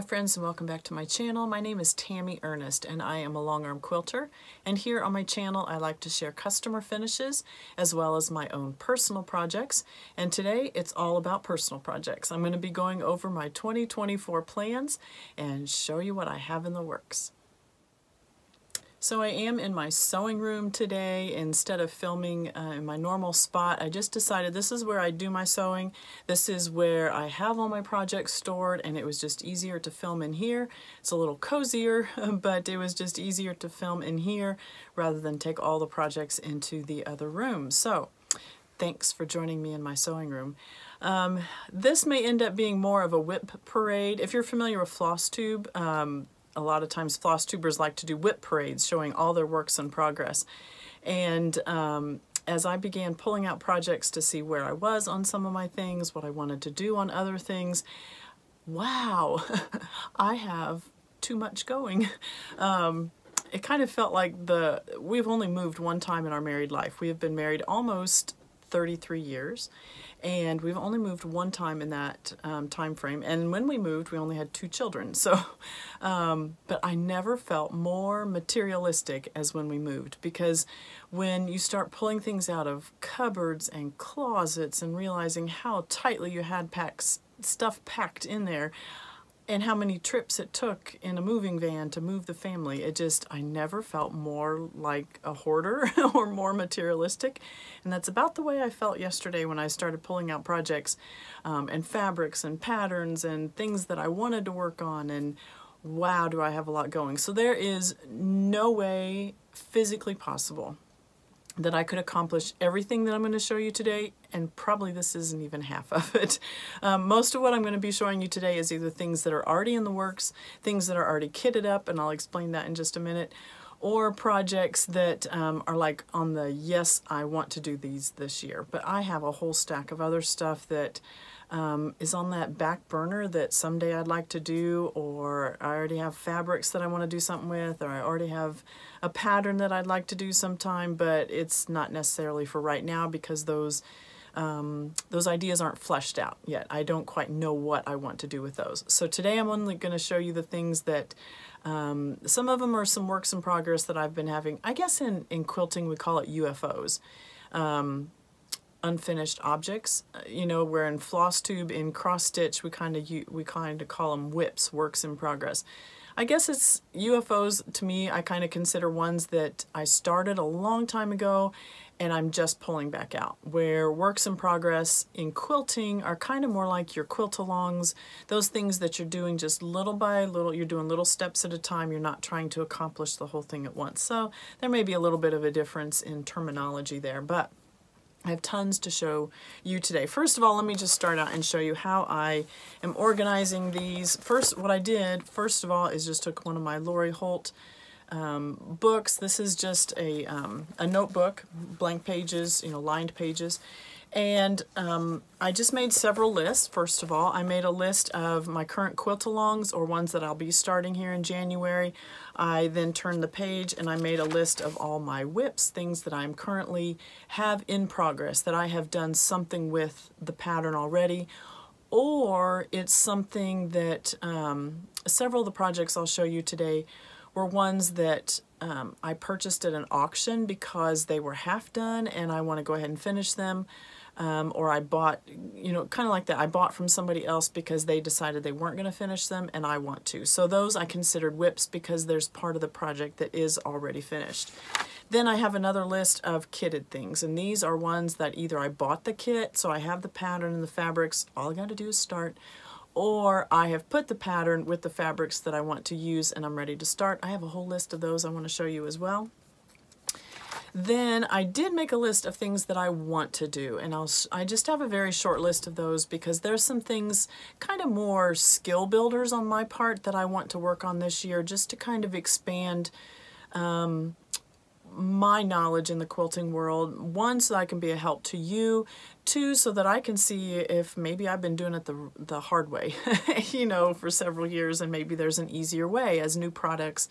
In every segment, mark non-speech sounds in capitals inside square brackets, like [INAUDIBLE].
Hi friends and welcome back to my channel. My name is Tammie Earnest and I am a long arm quilter and here on my channel I like to share customer finishes as well as my own personal projects and today it's all about personal projects. I'm going to be going over my 2024 plans and show you what I have in the works. So I am in my sewing room today instead of filming uh, in my normal spot. I just decided this is where I do my sewing. This is where I have all my projects stored and it was just easier to film in here. It's a little cozier, [LAUGHS] but it was just easier to film in here rather than take all the projects into the other room. So thanks for joining me in my sewing room. Um, this may end up being more of a whip parade. If you're familiar with Flosstube, um, a lot of times floss tubers like to do whip parades showing all their works in progress. And um, as I began pulling out projects to see where I was on some of my things, what I wanted to do on other things, wow, [LAUGHS] I have too much going. [LAUGHS] Um, it kind of felt like the we've only moved one time in our married life. We have been married almost 33 years and we've only moved one time in that um, time frame and when we moved we only had two children [LAUGHS] so um, but I never felt more materialistic as when we moved because when you start pulling things out of cupboards and closets and realizing how tightly you had packs stuff packed in there and how many trips it took in a moving van to move the family. It just, I never felt more like a hoarder [LAUGHS] or more materialistic. And that's about the way I felt yesterday when I started pulling out projects um, and fabrics and patterns and things that I wanted to work on. And wow, do I have a lot going. So there is no way physically possible that I could accomplish everything that I'm going to show you today, and probably this isn't even half of [LAUGHS] it. Um, most of what I'm going to be showing you today is either things that are already in the works, things that are already kitted up, and I'll explain that in just a minute, or projects that um, are like on the yes, I want to do these this year. But I have a whole stack of other stuff that um, is on that back burner that someday I'd like to do, or I already have fabrics that I want to do something with, or I already have a pattern that I'd like to do sometime, but it's not necessarily for right now because those um, those ideas aren't fleshed out yet. I don't quite know what I want to do with those. So today I'm only going to show you the things that um, some of them are some works in progress that I've been having. I guess in, in quilting we call it UFOs. Um, unfinished objects. Uh, you know, where in floss tube, in cross stitch, we kind of we kind of call them whips, works in progress. I guess it's UFOs to me. I kind of consider ones that I started a long time ago, and I'm just pulling back out. Where works in progress in quilting are kind of more like your quilt-alongs, those things that you're doing just little by little. You're doing little steps at a time. You're not trying to accomplish the whole thing at once. So there may be a little bit of a difference in terminology there, but I have tons to show you today. First of all, let me just start out and show you how I am organizing these. First, what I did, first of all, is just took one of my Lori Holt um, books. This is just a, um, a notebook, blank pages, you know, lined pages. And um, I just made several lists, first of all. I made a list of my current quilt-alongs or ones that I'll be starting here in January. I then turned the page and I made a list of all my whips, things that I'm currently have in progress, that I have done something with the pattern already, or it's something that um, several of the projects I'll show you today were ones that um, I purchased at an auction because they were half done and I want to go ahead and finish them um, or I bought, you know, kind of like that. I bought from somebody else because they decided they weren't going to finish them and I want to. So those I considered whips because there's part of the project that is already finished. Then I have another list of kitted things and these are ones that either I bought the kit, so I have the pattern and the fabrics, all I got to do is start, or I have put the pattern with the fabrics that I want to use and I'm ready to start. I have a whole list of those I want to show you as well. Then I did make a list of things that I want to do, and I'll, I just have a very short list of those because there's some things, kind of more skill builders on my part that I want to work on this year just to kind of expand um, my knowledge in the quilting world. One, so I can be a help to you. Two, so that I can see if maybe I've been doing it the, the hard way, [LAUGHS] you know, for several years and maybe there's an easier way as new products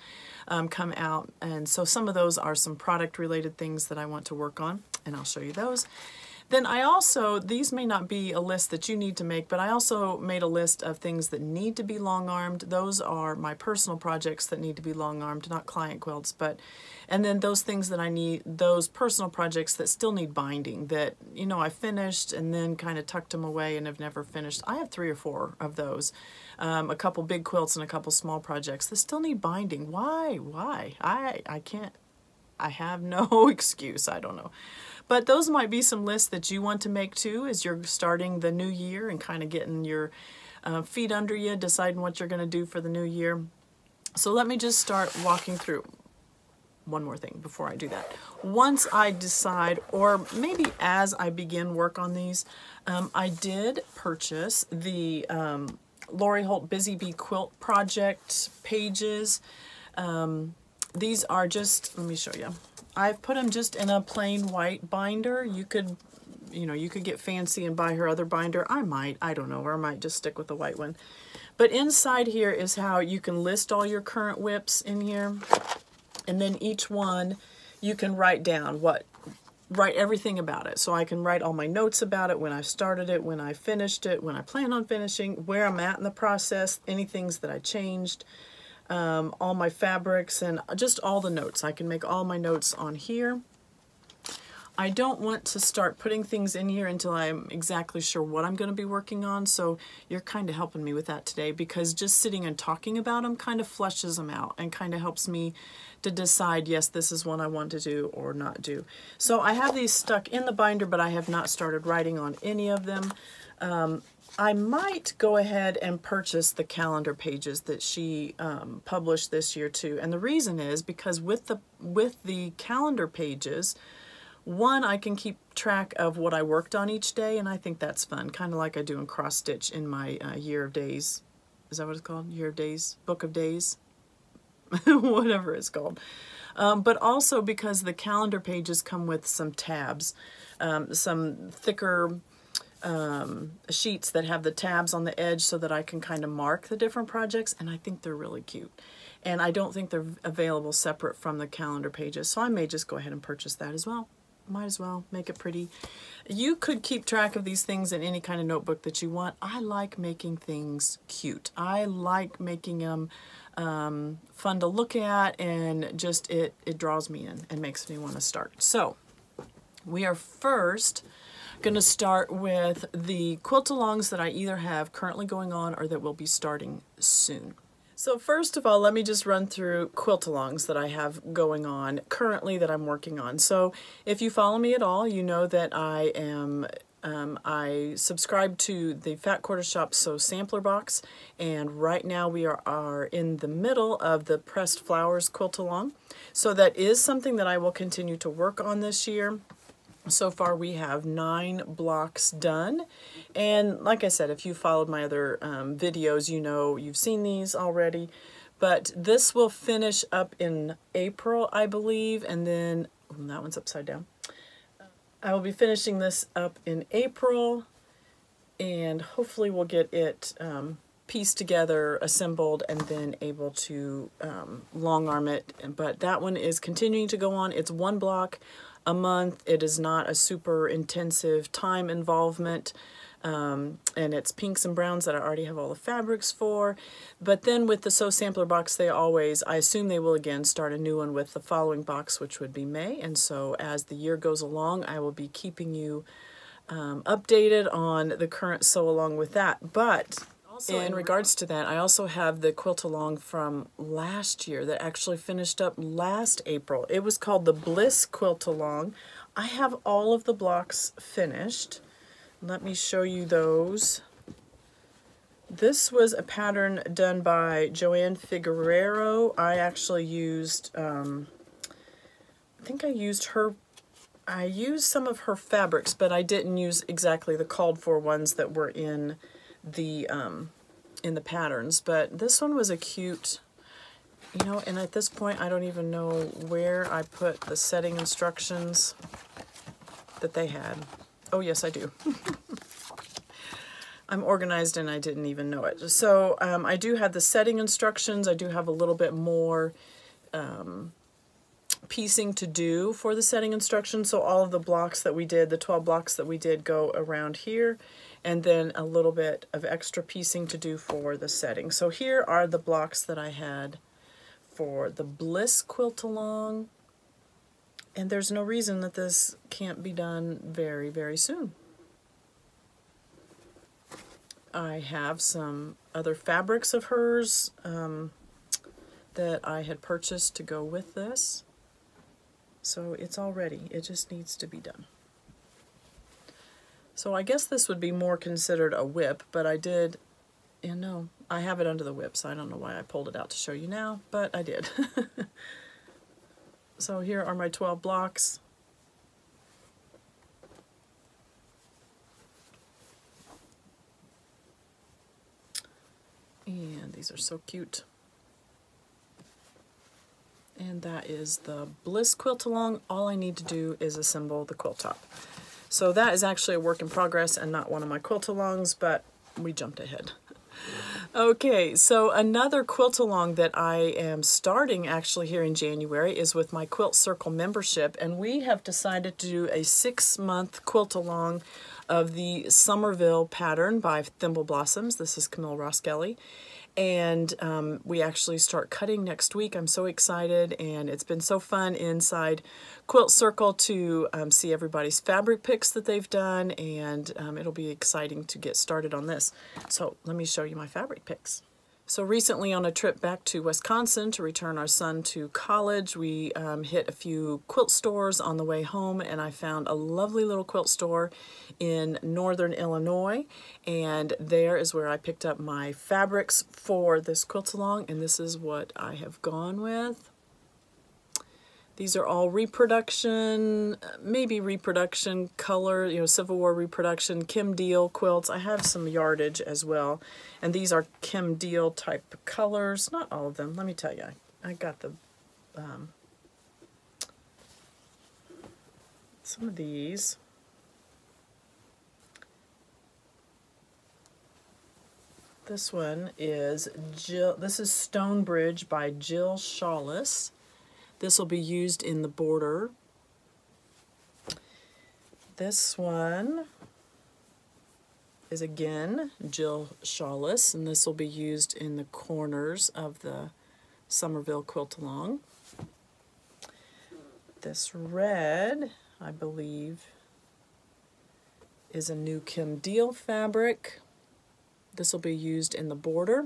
um, come out. And so some of those are some product related things that I want to work on and I'll show you those. Then I also, these may not be a list that you need to make, but I also made a list of things that need to be long-armed. Those are my personal projects that need to be long-armed, not client quilts, but, and then those things that I need, those personal projects that still need binding that, you know, I finished and then kind of tucked them away and have never finished. I have three or four of those. Um, a couple big quilts and a couple small projects that still need binding. Why? Why? I, I can't, I have no [LAUGHS] excuse. I don't know. But those might be some lists that you want to make too as you're starting the new year and kind of getting your uh, feet under you, deciding what you're going to do for the new year. So let me just start walking through one more thing before I do that. Once I decide, or maybe as I begin work on these, um, I did purchase the um, Lori Holt Busy Bee Quilt Project pages. Um, these are just, let me show you. I've put them just in a plain white binder. You could, you know, you could get fancy and buy her other binder. I might, I don't know, or I might just stick with the white one. But inside here is how you can list all your current whips in here. And then each one you can write down what, write everything about it. So I can write all my notes about it, when I started it, when I finished it, when I plan on finishing, where I'm at in the process, any things that I changed, um, all my fabrics and just all the notes. I can make all my notes on here. I don't want to start putting things in here until I'm exactly sure what I'm going to be working on, so you're kind of helping me with that today because just sitting and talking about them kind of fleshes them out and kind of helps me to decide, yes, this is one I want to do or not do. So I have these stuck in the binder, but I have not started writing on any of them. Um, I might go ahead and purchase the calendar pages that she um, published this year too. And the reason is because with the with the calendar pages, one, I can keep track of what I worked on each day, and I think that's fun, kind of like I do in cross stitch in my uh, year of days. Is that what it's called? Year of days? Book of days? [LAUGHS] Whatever it's called. Um, but also because the calendar pages come with some tabs, um, some thicker um, sheets that have the tabs on the edge so that I can kind of mark the different projects and I think they're really cute. And I don't think they're available separate from the calendar pages, so I may just go ahead and purchase that as well. Might as well make it pretty. You could keep track of these things in any kind of notebook that you want. I like making things cute. I like making them um, fun to look at and just it, it draws me in and makes me want to start. So we are first going to start with the quilt-alongs that I either have currently going on or that will be starting soon. So first of all, let me just run through quilt-alongs that I have going on currently that I'm working on. So if you follow me at all, you know that I am um, I subscribe to the Fat Quarter Shop Sew Sampler Box, and right now we are, are in the middle of the Pressed Flowers quilt along. So that is something that I will continue to work on this year. So far we have nine blocks done. And like I said, if you followed my other um, videos, you know you've seen these already. But this will finish up in April, I believe, and then, that one's upside down. I will be finishing this up in April, and hopefully we'll get it um, pieced together, assembled, and then able to um, long arm it. But that one is continuing to go on. It's one block a month. It is not a super intensive time involvement. Um, and it's pinks and browns that I already have all the fabrics for. But then with the Sew Sampler box, they always, I assume they will again start a new one with the following box, which would be May. And so as the year goes along, I will be keeping you um, updated on the current sew along with that. But also in regards to that, I also have the quilt along from last year that actually finished up last April. It was called the Bliss Quilt Along. I have all of the blocks finished. Let me show you those. This was a pattern done by Joanne Figueroa. I actually used, um, I think I used her, I used some of her fabrics, but I didn't use exactly the called for ones that were in the um, in the patterns, but this one was a cute, you know, and at this point I don't even know where I put the setting instructions that they had. Oh yes, I do. [LAUGHS] I'm organized and I didn't even know it. So um, I do have the setting instructions. I do have a little bit more um, piecing to do for the setting instructions. So all of the blocks that we did, the 12 blocks that we did go around here and then a little bit of extra piecing to do for the setting. So here are the blocks that I had for the Bliss quilt along and there's no reason that this can't be done very, very soon. I have some other fabrics of hers um, that I had purchased to go with this. So it's all ready. It just needs to be done. So I guess this would be more considered a whip, but I did, you know, I have it under the whip, so I don't know why I pulled it out to show you now, but I did. [LAUGHS] so here are my 12 blocks. And these are so cute. And that is the Bliss quilt along. All I need to do is assemble the quilt top. So that is actually a work in progress and not one of my quilt alongs, but we jumped ahead. [LAUGHS] Okay, so another quilt along that I am starting actually here in January is with my Quilt Circle membership, and we have decided to do a six-month quilt along of the Summerville pattern by Thimble Blossoms. This is Camille Roskelly. And um, we actually start cutting next week. I'm so excited, and it's been so fun inside Quilt Circle to um, see everybody's fabric picks that they've done, and um, it'll be exciting to get started on this. So let me show you my fabric picks. So recently on a trip back to Wisconsin to return our son to college, we um, hit a few quilt stores on the way home and I found a lovely little quilt store in northern Illinois and there is where I picked up my fabrics for this quilt along and this is what I have gone with. These are all reproduction, maybe reproduction color, you know, Civil War reproduction, Kim Diehl quilts. I have some yardage as well. And these are Kim Diehl type colors. Not all of them. Let me tell you, I, got the um, some of these. This one is Jill, this is Stonebridge by Jill Shaulis. This will be used in the border. This one is again Jill Shaulis, and this will be used in the corners of the Summerville quilt along. This red, I believe, is a new Kim Diehl fabric. This will be used in the border.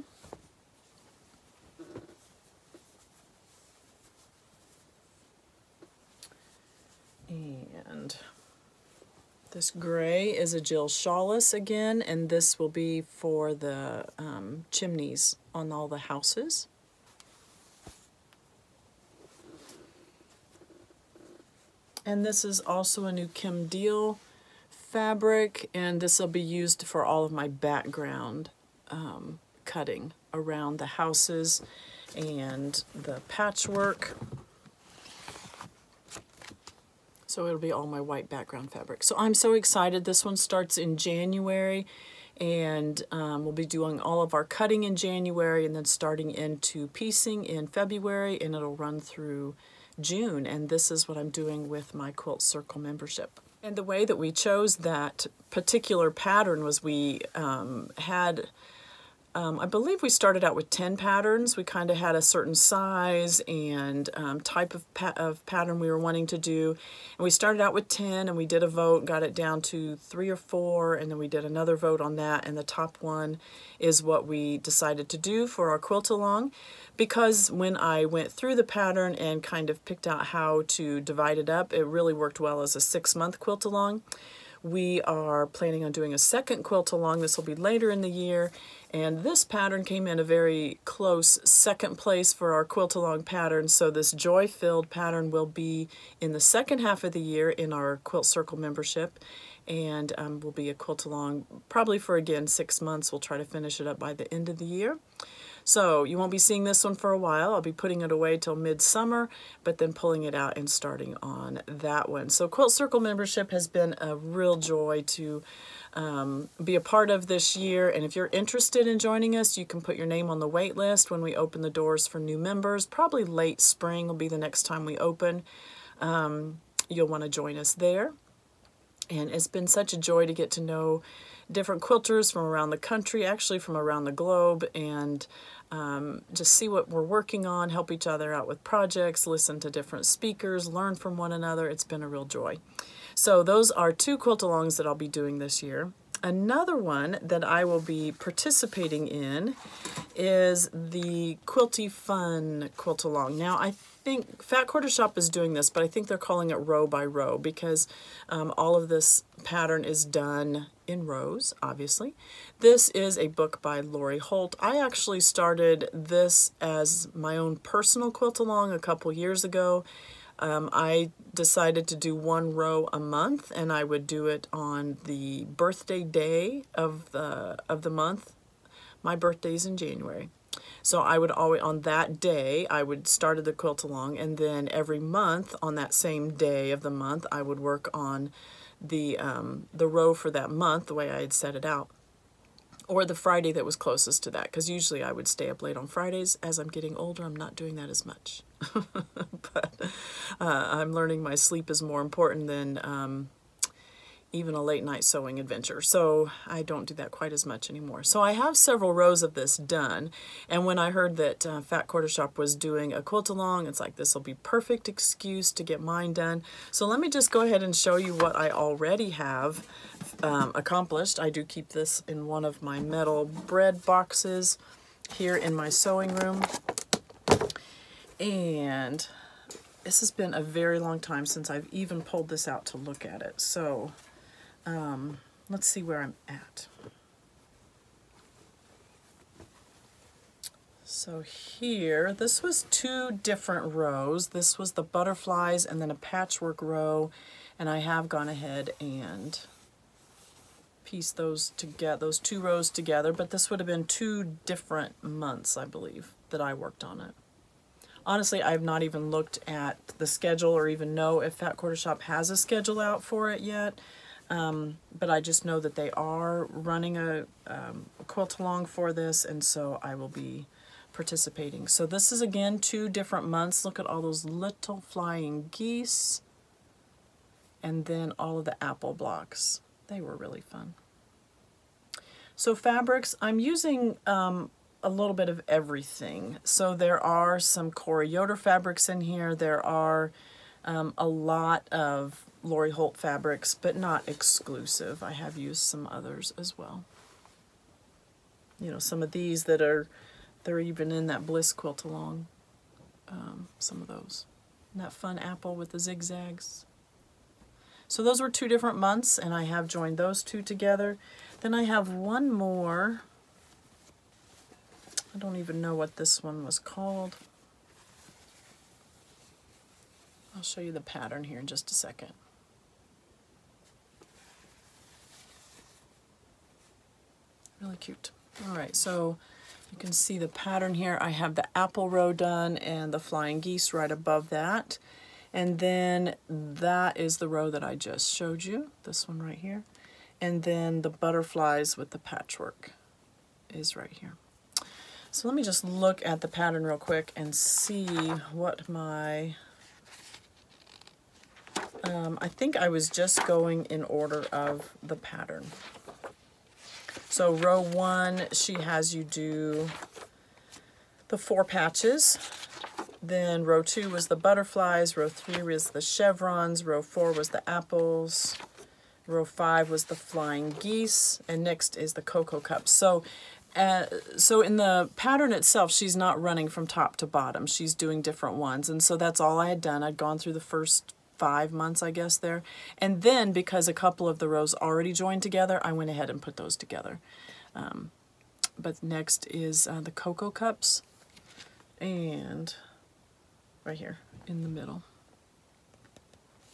And this gray is a Jill Shaulis again, and this will be for the um, chimneys on all the houses. And this is also a new Kim Diehl fabric, and this will be used for all of my background um, cutting around the houses and the patchwork. So it'll be all my white background fabric. So I'm so excited. This one starts in January and um, we'll be doing all of our cutting in January and then starting into piecing in February and it'll run through June. And this is what I'm doing with my Quilt Circle membership. And the way that we chose that particular pattern was we um, had um, I believe we started out with 10 patterns. We kind of had a certain size and um, type of, pa of pattern we were wanting to do. And we started out with 10 and we did a vote, got it down to three or four, and then we did another vote on that. And the top one is what we decided to do for our quilt along. Because when I went through the pattern and kind of picked out how to divide it up, it really worked well as a six month quilt along. We are planning on doing a second quilt along. This will be later in the year. And this pattern came in a very close second place for our quilt along pattern. So this joy filled pattern will be in the second half of the year in our quilt circle membership and um, will be a quilt along probably for again six months. We'll try to finish it up by the end of the year. So you won't be seeing this one for a while. I'll be putting it away till midsummer, but then pulling it out and starting on that one. So Quilt Circle membership has been a real joy to um, be a part of this year. And if you're interested in joining us, you can put your name on the wait list when we open the doors for new members. Probably late spring will be the next time we open. Um, you'll want to join us there. And it's been such a joy to get to know different quilters from around the country, actually from around the globe, and um, just see what we're working on, help each other out with projects, listen to different speakers, learn from one another. It's been a real joy. So those are two quilt-alongs that I'll be doing this year. Another one that I will be participating in is the Quilty Fun quilt-along. Now, I think Fat Quarter Shop is doing this, but I think they're calling it row by row because um, all of this pattern is done in rows, obviously. This is a book by Lori Holt. I actually started this as my own personal quilt along a couple years ago. Um, I decided to do one row a month and I would do it on the birthday day of the, of the month. My birthday's in January. So I would always, on that day, I would started the quilt along and then every month on that same day of the month, I would work on the, um, the row for that month the way I had set it out or the Friday that was closest to that because usually I would stay up late on Fridays. As I'm getting older, I'm not doing that as much. [LAUGHS] but uh, I'm learning my sleep is more important than um, even a late night sewing adventure. So I don't do that quite as much anymore. So I have several rows of this done. And when I heard that uh, Fat Quarter Shop was doing a quilt along, it's like this will be perfect excuse to get mine done. So let me just go ahead and show you what I already have um, accomplished. I do keep this in one of my metal bread boxes here in my sewing room. And this has been a very long time since I've even pulled this out to look at it. So um, let's see where I'm at. So here, this was two different rows. This was the butterflies and then a patchwork row. And I have gone ahead and pieced those together, those two rows together, but this would have been two different months, I believe, that I worked on it. Honestly, I have not even looked at the schedule or even know if Fat Quarter Shop has a schedule out for it yet. Um, but I just know that they are running a, um, a quilt along for this, and so I will be participating. So this is again two different months. Look at all those little flying geese, and then all of the apple blocks. They were really fun. So fabrics, I'm using um, a little bit of everything. So there are some Corey Yoder fabrics in here. There are um, a lot of Lori Holt fabrics, but not exclusive. I have used some others as well. You know, some of these that are, they're even in that Bliss quilt along. Um, some of those. And that fun apple with the zigzags. So those were two different months, and I have joined those two together. Then I have one more. I don't even know what this one was called. I'll show you the pattern here in just a second. Really cute. All right, so you can see the pattern here. I have the apple row done and the flying geese right above that. And then that is the row that I just showed you, this one right here. And then the butterflies with the patchwork is right here. So let me just look at the pattern real quick and see what my, um, I think I was just going in order of the pattern. So row one, she has you do the four patches. Then row two was the butterflies, row three was the chevrons, row four was the apples, row five was the flying geese, and next is the cocoa cups. So uh, so in the pattern itself, she's not running from top to bottom. She's doing different ones. And so that's all I had done. I'd gone through the first five months, I guess, there. And then because a couple of the rows already joined together, I went ahead and put those together. Um, but next is uh, the Cocoa Cups. And right here in the middle.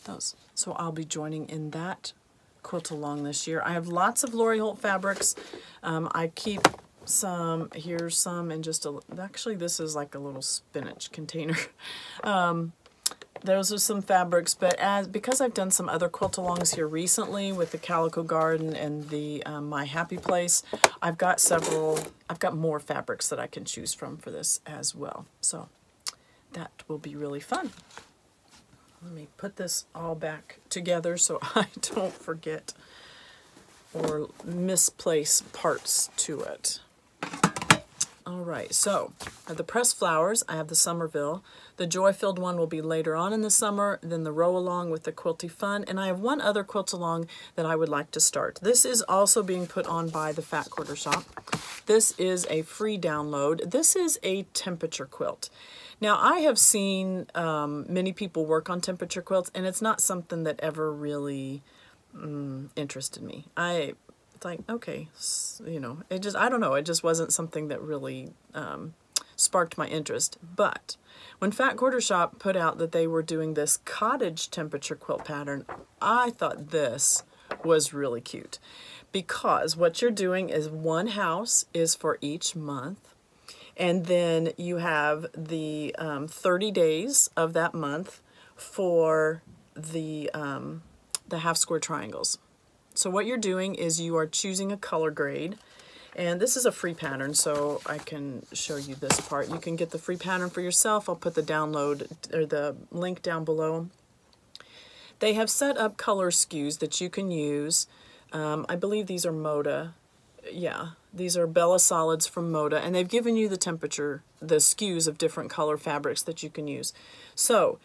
Those. So I'll be joining in that quilt along this year. I have lots of Lori Holt fabrics. Um, I keep some, here's some and just a, actually this is like a little spinach container. [LAUGHS] Um, those are some fabrics, but as because I've done some other quilt-alongs here recently with the Calico Garden and the um, My Happy Place, I've got several, I've got more fabrics that I can choose from for this as well. So that will be really fun. Let me put this all back together so [LAUGHS] I don't forget or misplace parts to it. All right, so I have the pressed flowers, I have the Summerville. The joy-filled one will be later on in the summer, then the row along with the quilty fun, and I have one other quilt along that I would like to start. This is also being put on by the Fat Quarter Shop. This is a free download. This is a temperature quilt. Now, I have seen um, many people work on temperature quilts, and it's not something that ever really um, interested me. I it's like okay, you know, it just I don't know, it just wasn't something that really um, sparked my interest. But when Fat Quarter Shop put out that they were doing this cottage temperature quilt pattern, I thought this was really cute because what you're doing is one house is for each month and then you have the um, 30 days of that month for the um, the half square triangles. So what you're doing is you are choosing a color grade and this is a free pattern so I can show you this part. You can get the free pattern for yourself. I'll put the download or the link down below. They have set up color SKUs that you can use. Um, I believe these are Moda. Yeah, these are Bella Solids from Moda, and they've given you the temperature, the SKUs of different color fabrics that you can use. So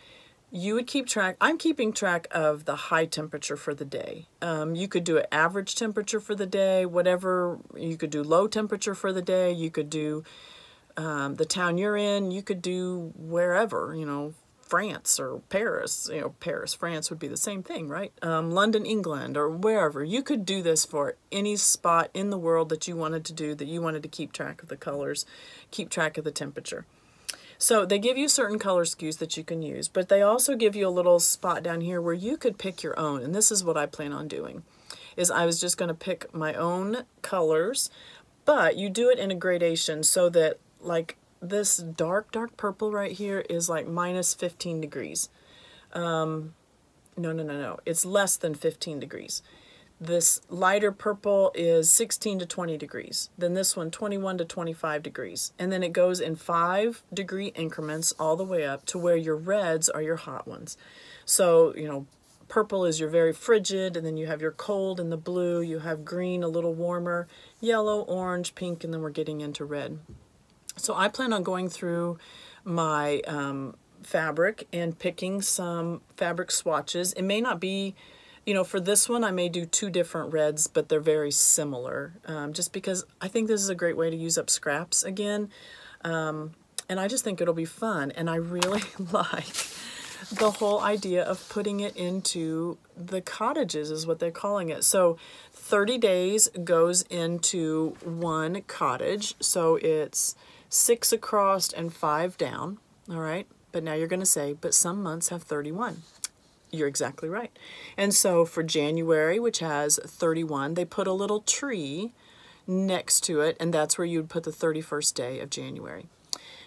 you would keep track, I'm keeping track of the high temperature for the day. Um, you could do an average temperature for the day, whatever, you could do low temperature for the day, you could do um, the town you're in, you could do wherever, you know, France or Paris, you know, Paris, France would be the same thing, right? Um, London, England, or wherever. You could do this for any spot in the world that you wanted to do, that you wanted to keep track of the colors, keep track of the temperature. So they give you certain color SKUs that you can use, but they also give you a little spot down here where you could pick your own. And this is what I plan on doing, is I was just going to pick my own colors, but you do it in a gradation so that like this dark, dark purple right here is like minus 15 degrees. Um, no, no, no, no. It's less than 15 degrees. This lighter purple is 16 to 20 degrees. Then this one, 21 to 25 degrees. And then it goes in five degree increments all the way up to where your reds are your hot ones. So, you know, purple is your very frigid, and then you have your cold and the blue. You have green, a little warmer, yellow, orange, pink, and then we're getting into red. So I plan on going through my um, fabric and picking some fabric swatches. It may not be you know, for this one, I may do two different reds, but they're very similar, um, just because I think this is a great way to use up scraps again. Um, and I just think it'll be fun. And I really [LAUGHS] like the whole idea of putting it into the cottages is what they're calling it. So 30 days goes into one cottage. So it's six across and five down. All right. But now you're going to say, but some months have 31. You're exactly right. And so for January, which has 31, they put a little tree next to it, and that's where you'd put the 31st day of January.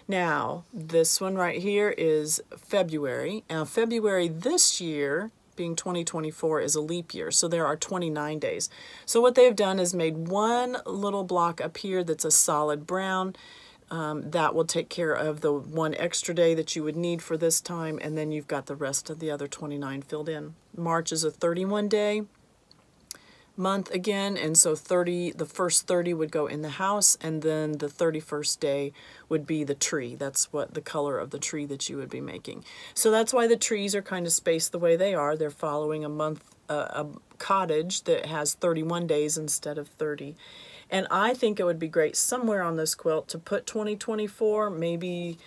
Now, this one right here is February. Now, February this year, being 2024, is a leap year, so there are 29 days. So what they've done is made one little block up here that's a solid brown, um, that will take care of the one extra day that you would need for this time, and then you've got the rest of the other 29 filled in. March is a 31 day month again, and so 30, the first 30 would go in the house, and then the 31st day would be the tree. That's what the color of the tree that you would be making. So that's why the trees are kind of spaced the way they are. They're following a month, uh, a cottage that has 31 days instead of 30. And I think it would be great somewhere on this quilt to put 2024, maybe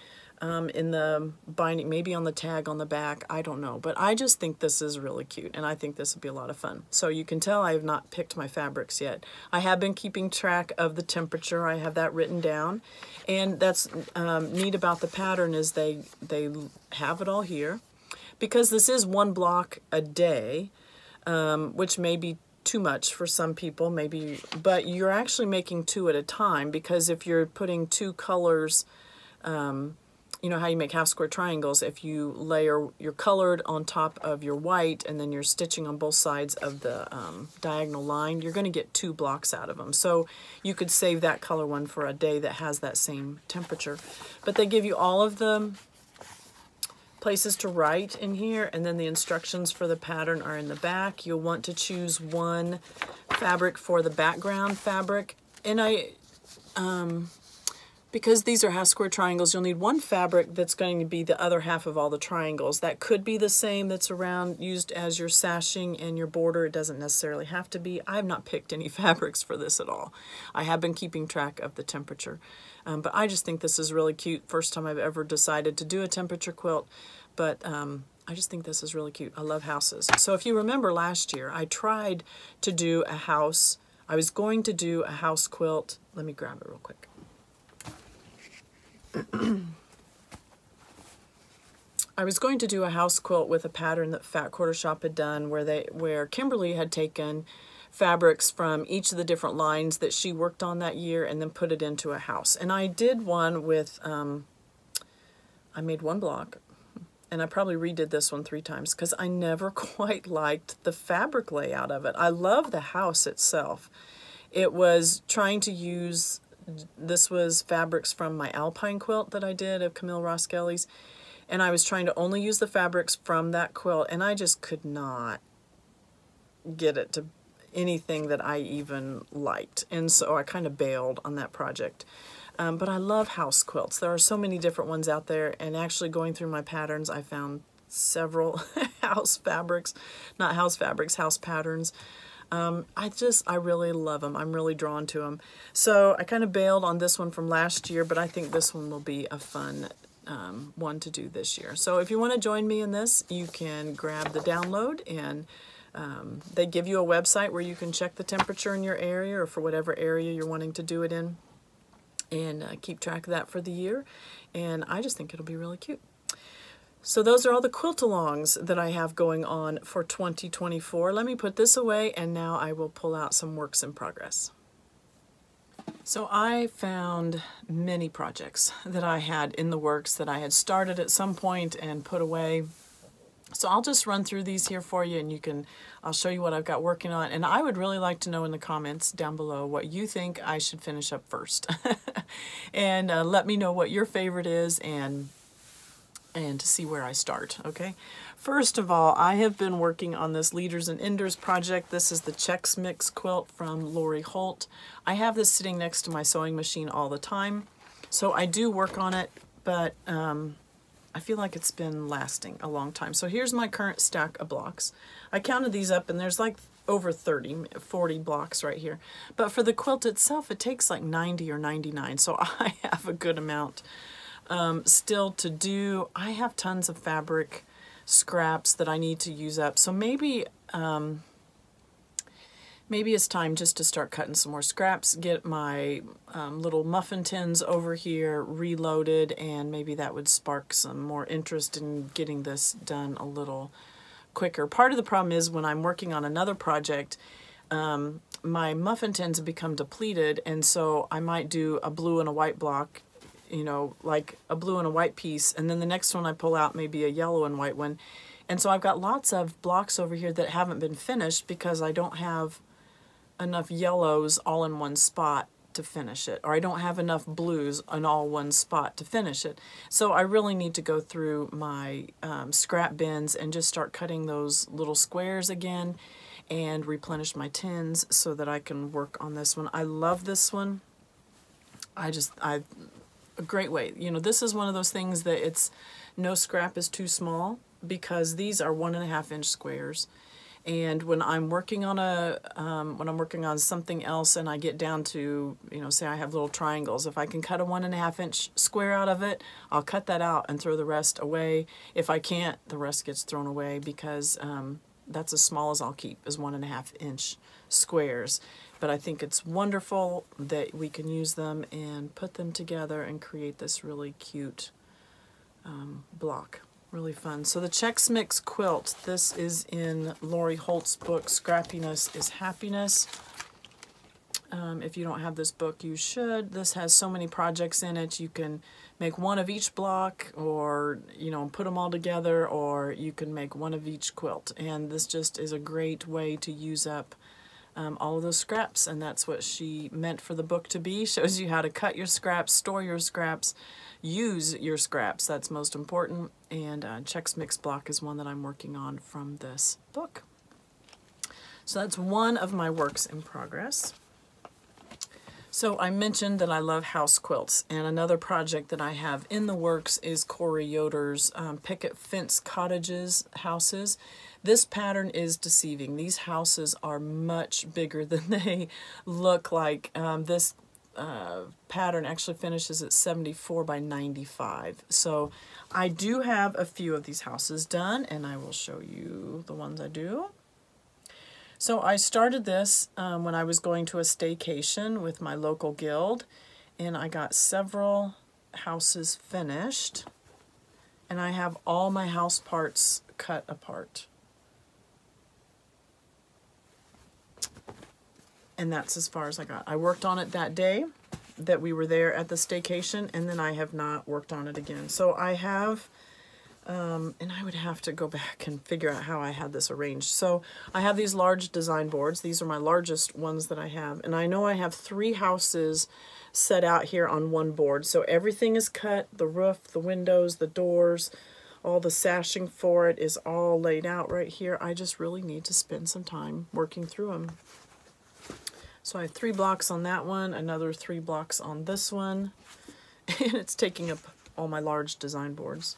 um, in the binding, maybe on the tag on the back, I don't know. But I just think this is really cute, and I think this would be a lot of fun. So you can tell I have not picked my fabrics yet. I have been keeping track of the temperature. I have that written down. And that's um, neat about the pattern is they, they have it all here. Because this is one block a day, um, which may be too much for some people, maybe, but you're actually making two at a time because if you're putting two colors, um, you know how you make half square triangles, if you layer your colored on top of your white and then you're stitching on both sides of the um, diagonal line, you're going to get two blocks out of them. So you could save that color one for a day that has that same temperature. But they give you all of the places to write in here and then the instructions for the pattern are in the back. You'll want to choose one fabric for the background fabric. And I, um, because these are half square triangles, you'll need one fabric that's going to be the other half of all the triangles. That could be the same that's around used as your sashing and your border. It doesn't necessarily have to be. I have not picked any [LAUGHS] fabrics for this at all. I have been keeping track of the temperature. Um, but I just think this is really cute. First time I've ever decided to do a temperature quilt, but um, I just think this is really cute. I love houses. So if you remember last year, I tried to do a house. I was going to do a house quilt. Let me grab it real quick. I was going to do a house quilt with a pattern that Fat Quarter Shop had done where they where Kimberly had taken fabrics from each of the different lines that she worked on that year and then put it into a house. And I did one with, um, I made one block, and I probably redid this one three times because I never [LAUGHS] quite liked the fabric layout of it. I love the house itself. It was trying to use, this was fabrics from my alpine quilt that I did of Camille Roskelly's, and I was trying to only use the fabrics from that quilt, and I just could not get it to anything that I even liked. And so I kind of bailed on that project. Um, but I love house quilts. There are so many different ones out there. And actually going through my patterns, I found several [LAUGHS] house fabrics, not house fabrics, house patterns. Um, I just, I really love them. I'm really drawn to them. So I kind of bailed on this one from last year, but I think this one will be a fun um, one to do this year. So if you want to join me in this, you can grab the download and um, they give you a website where you can check the temperature in your area or for whatever area you're wanting to do it in and uh, keep track of that for the year. And I just think it'll be really cute. So those are all the quilt-alongs that I have going on for 2024. Let me put this away and now I will pull out some works in progress. So I found many projects that I had in the works that I had started at some point and put away so I'll just run through these here for you and you can, I'll show you what I've got working on. And I would really like to know in the comments down below what you think I should finish up first. [LAUGHS] and uh, let me know what your favorite is and and to see where I start, okay? First of all, I have been working on this Leaders and Enders project. This is the Chex Mix quilt from Lori Holt. I have this sitting next to my sewing machine all the time. So I do work on it, but um, I feel like it's been lasting a long time. So here's my current stack of blocks. I counted these up and there's like over 30, 40 blocks right here. But for the quilt itself, it takes like 90 or 99. So [LAUGHS] I have a good amount um, still to do. I have tons of fabric scraps that I need to use up. So maybe um, maybe it's time just to start cutting some more scraps, get my um, little muffin tins over here reloaded, and maybe that would spark some more interest in getting this done a little quicker. Part of the problem is when I'm working on another project, um, my muffin tins have become depleted, and so I might do a blue and a white block, you know, like a blue and a white piece, and then the next one I pull out may be a yellow and white one. And so I've got lots of blocks over here that haven't been finished because I don't have enough yellows all in one spot to finish it, or I don't have enough blues in all one spot to finish it. So I really need to go through my um, scrap bins and just start cutting those little squares again and replenish my tins so that I can work on this one. I love this one. I just, I, a great way. You know, this is one of those things that it's, no scrap is too small because these are one and a half inch squares. And when I'm working on a um, when I'm working on something else and I get down to you know say I have little triangles if I can cut a one and a half inch square out of it I'll cut that out and throw the rest away. If I can't the rest gets thrown away because um, that's as small as I'll keep is one and a half inch squares but I think it's wonderful that we can use them and put them together and create this really cute um, block Really fun. So the Chex Mix quilt, this is in Lori Holt's book, Scrappiness is Happiness. Um, if you don't have this book, you should. This has so many projects in it. You can make one of each block or, you know, put them all together or you can make one of each quilt. And this just is a great way to use up um, all of those scraps. And that's what she meant for the book to be. [LAUGHS] Shows you how to cut your scraps, store your scraps, use your scraps. That's most important. And uh, Chex Mix block is one that I'm working on from this book. So that's one of my works in progress. So I mentioned that I love house quilts, and another project that I have in the works is Corey Yoder's um, picket fence cottages houses. This pattern is deceiving. These houses are much bigger [LAUGHS] than they look like. Um, this uh, pattern actually finishes at 74 by 95. So I do have a few of these houses done, and I will show you the ones I do. So I started this um, when I was going to a staycation with my local guild and I got several houses finished and I have all my house parts cut apart. And that's as far as I got. I worked on it that day that we were there at the staycation and then I have not worked on it again. So I have um, and I would have to go back and figure out how I had this arranged. So I have these large design boards. These are my largest ones that I have. And I know I have three houses set out here on one board. So everything is cut, the roof, the windows, the doors, all the sashing for it is all laid out right here. I just really need to spend some time working through them. So I have three blocks on that one, another three blocks on this one, [LAUGHS] and it's taking up all my large design boards.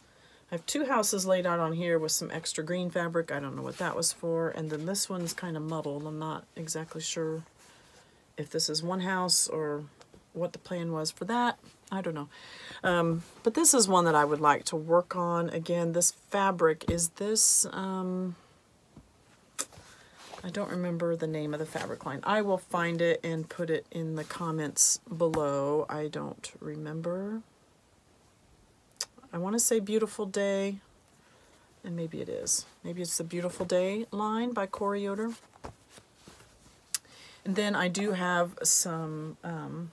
I have two houses laid out on here with some extra green fabric. I don't know what that was for. And then this one's kind of muddled. I'm not exactly sure if this is one house or what the plan was for that. I don't know. Um, but this is one that I would like to work on. Again, this fabric, is this... Um, I don't remember the name of the fabric line. I will find it and put it in the comments below. I don't remember. I want to say Beautiful Day, and maybe it is. Maybe it's the Beautiful Day line by Corey Yoder. And then I do have some, um,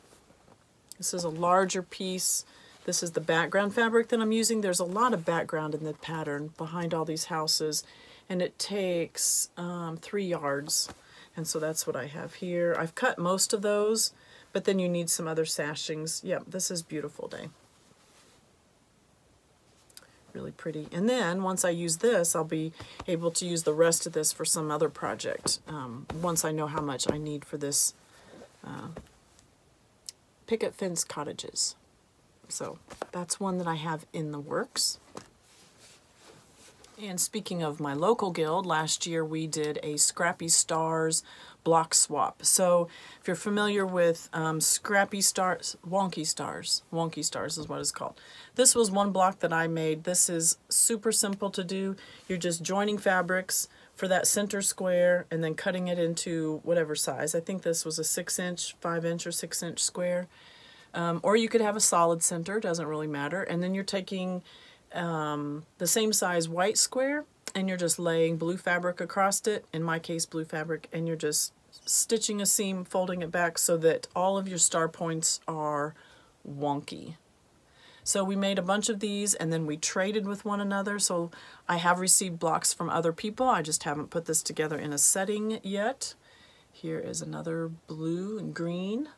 this is a larger piece. This is the background fabric that I'm using. There's a lot of background in the pattern behind all these houses, and it takes um, three yards. And so that's what I have here. I've cut most of those, but then you need some other sashings. Yep, this is Beautiful Day really pretty. And then once I use this, I'll be able to use the rest of this for some other project um, once I know how much I need for this uh, picket fence cottages. So that's one that I have in the works. And speaking of my local guild, last year we did a Scrappy Stars block swap. So if you're familiar with um, Scrappy Stars, Wonky Stars, Wonky Stars is what it's called. This was one block that I made. This is super simple to do. You're just joining fabrics for that center square and then cutting it into whatever size. I think this was a six inch, five inch or six inch square. Um, or you could have a solid center, doesn't really matter. And then you're taking um, the same size white square and you're just laying blue fabric across it, in my case blue fabric, and you're just stitching a seam, folding it back so that all of your star points are wonky. So we made a bunch of these and then we traded with one another. So I have received blocks from other people. I just haven't put this together in a setting yet. Here is another blue and green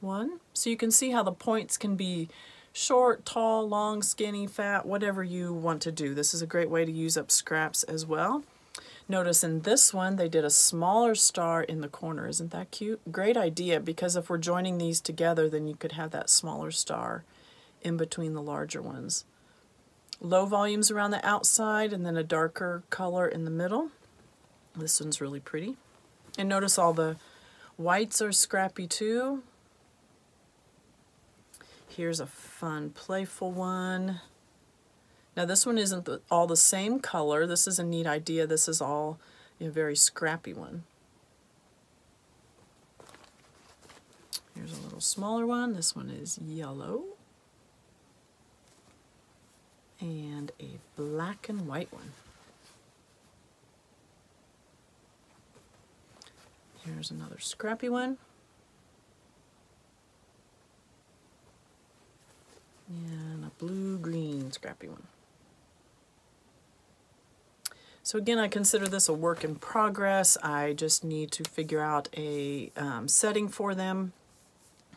one. So you can see how the points can be short, tall, long, skinny, fat, whatever you want to do. This is a great way to use up scraps as well. Notice in this one, they did a smaller star in the corner. Isn't that cute? Great idea, because if we're joining these together, then you could have that smaller star in between the larger ones. Low volumes around the outside, and then a darker color in the middle. This one's really pretty. And notice all the whites are scrappy too. Here's a fun, playful one. Now this one isn't the, all the same color. This is a neat idea. This is all a very scrappy one. Here's a little smaller one. This one is yellow. and a black and white one. Here's another scrappy one. And a blue-green scrappy one. So again, I consider this a work in progress. I just need to figure out a um, setting for them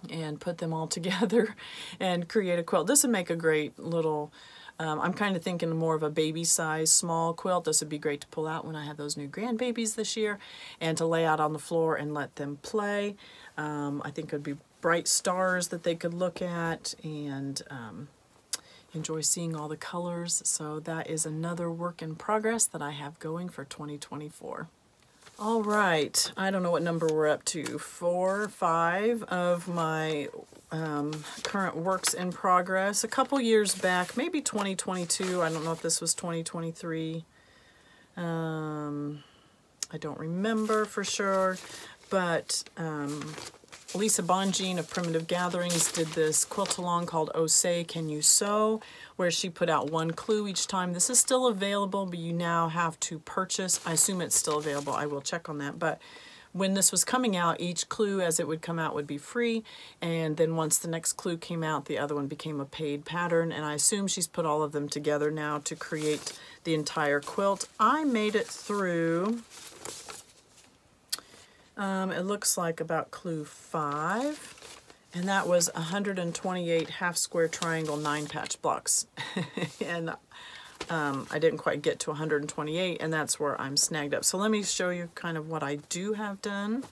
and put them all [LAUGHS] together and create a quilt. This would make a great little, um, I'm kind of thinking more of a baby size small quilt. This would be great to pull out when I have those new grandbabies this year and to lay out on the floor and let them play. Um, I think it would be bright stars that they could look at and um, enjoy seeing all the colors. So that is another work in progress that I have going for 2024. All right, I don't know what number we're up to, four, five of my um, current works in progress. A couple years back, maybe 2022, I don't know if this was 2023. Um, I don't remember for sure, but um, Lisa Bongean of Primitive Gatherings did this quilt along called Oh Say Can You Sew, where she put out one clue each time. This is still available, but you now have to purchase. I assume it's still available. I will check on that. But when this was coming out, each clue as it would come out would be free. And then once the next clue came out, the other one became a paid pattern. And I assume she's put all of them together now to create the entire quilt. I made it through um, it looks like about clue five. And that was 128 half square triangle nine patch blocks. [LAUGHS] and um, I didn't quite get to 128 and that's where I'm snagged up. So let me show you kind of what I do have done.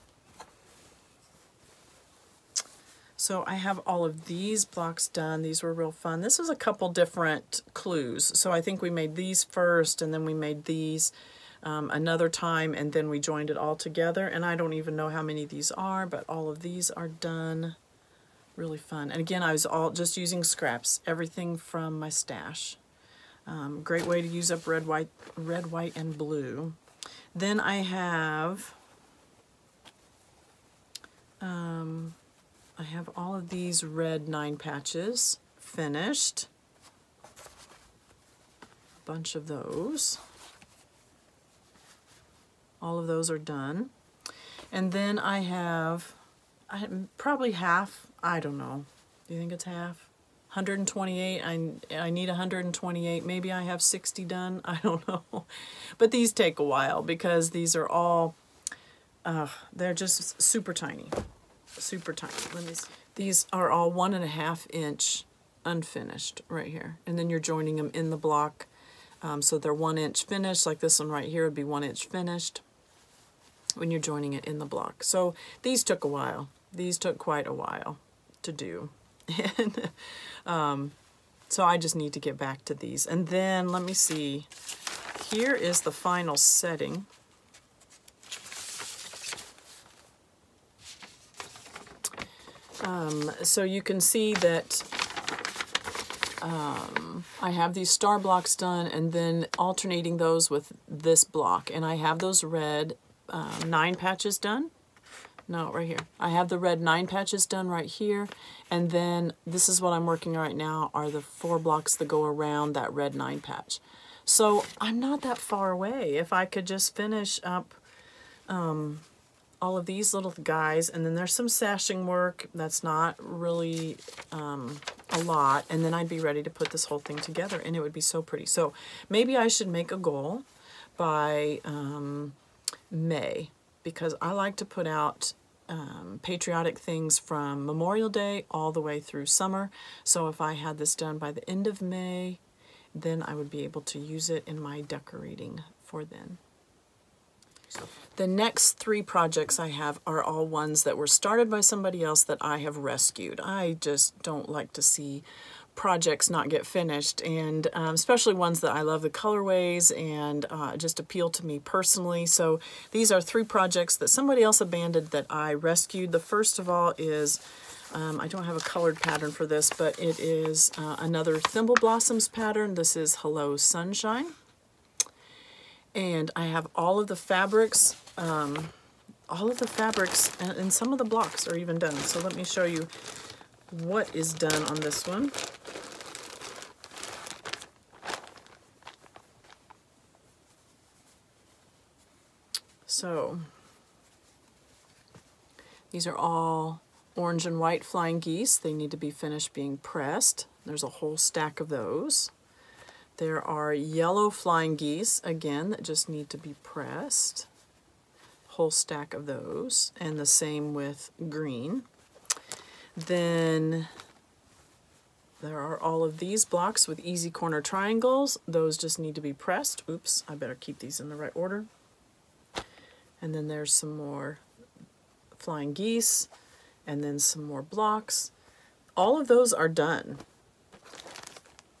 So I have all of these blocks done. These were real fun. This was a couple different clues. So I think we made these first and then we made these um, another time and then we joined it all together. And I don't even know how many these are but all of these are done really fun. And again I was all just using scraps everything from my stash. Um, great way to use up red white red white and blue. Then I have um, I have all of these red nine patches finished. Bunch of those all of those are done. And then I have I, probably half, I don't know. Do you think it's half? 128, I, I need 128. Maybe I have 60 done. [LAUGHS] I don't know. But these take a while because these are all, uh, they're just super tiny. Super tiny. Let me see. These are all one and a half inch unfinished right here. And then you're joining them in the block. Um, so they're one inch finished, like this one right here would be one inch finished when you're joining it in the block. So these took a while. These took quite a while to do. [LAUGHS] and um, so I just need to get back to these. And then let me see. Here is the final setting. Um, so you can see that um, I have these star blocks done and then alternating those with this block. And I have those red um, nine patches done. No, right here. I have the red nine patches done right here. And then this is what I'm working right now are the four blocks that go around that red nine patch. So I'm not that far away. If I could just finish up um, all of these little guys, and then there's some sashing work that's not really um, a lot, and then I'd be ready to put this whole thing together, and it would be so pretty. So maybe I should make a goal by um, May because I like to put out um, patriotic things from Memorial Day all the way through summer. So if I had this done by the end of May, then I would be able to use it in my decorating for then. The next three projects I have are all ones that were started by somebody else that I have rescued. I just don't like to see projects not get finished and um, especially ones that I love the colorways and uh, just appeal to me personally. So these are three projects that somebody else abandoned that I rescued. The first of all is, um, I don't have a colored pattern for this, but it is uh, another Thimble Blossoms pattern. This is Hello Sunshine. And I have all of the fabrics, um, all of the fabrics, and, and some of the blocks are even done. So let me show you what is done on this one. So these are all orange and white flying geese. They need to be finished being pressed. There's a whole stack of those. There are yellow flying geese, again, that just need to be pressed. Whole stack of those. And the same with green. Then there are all of these blocks with easy corner triangles. Those just need to be pressed. Oops, I better keep these in the right order. And then there's some more flying geese and then some more blocks. All of those are done.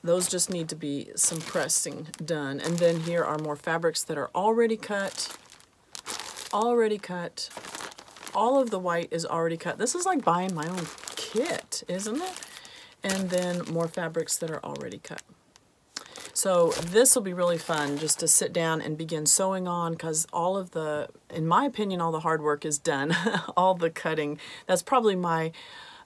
Those just need to be some pressing done. And then here are more fabrics that are already cut, already cut. All of the white is already cut. This is like buying my own kit, isn't it? And then more fabrics that are already cut. So this will be really fun just to sit down and begin sewing on because all of the, in my opinion, all the hard work is done. [LAUGHS] all the cutting. That's probably my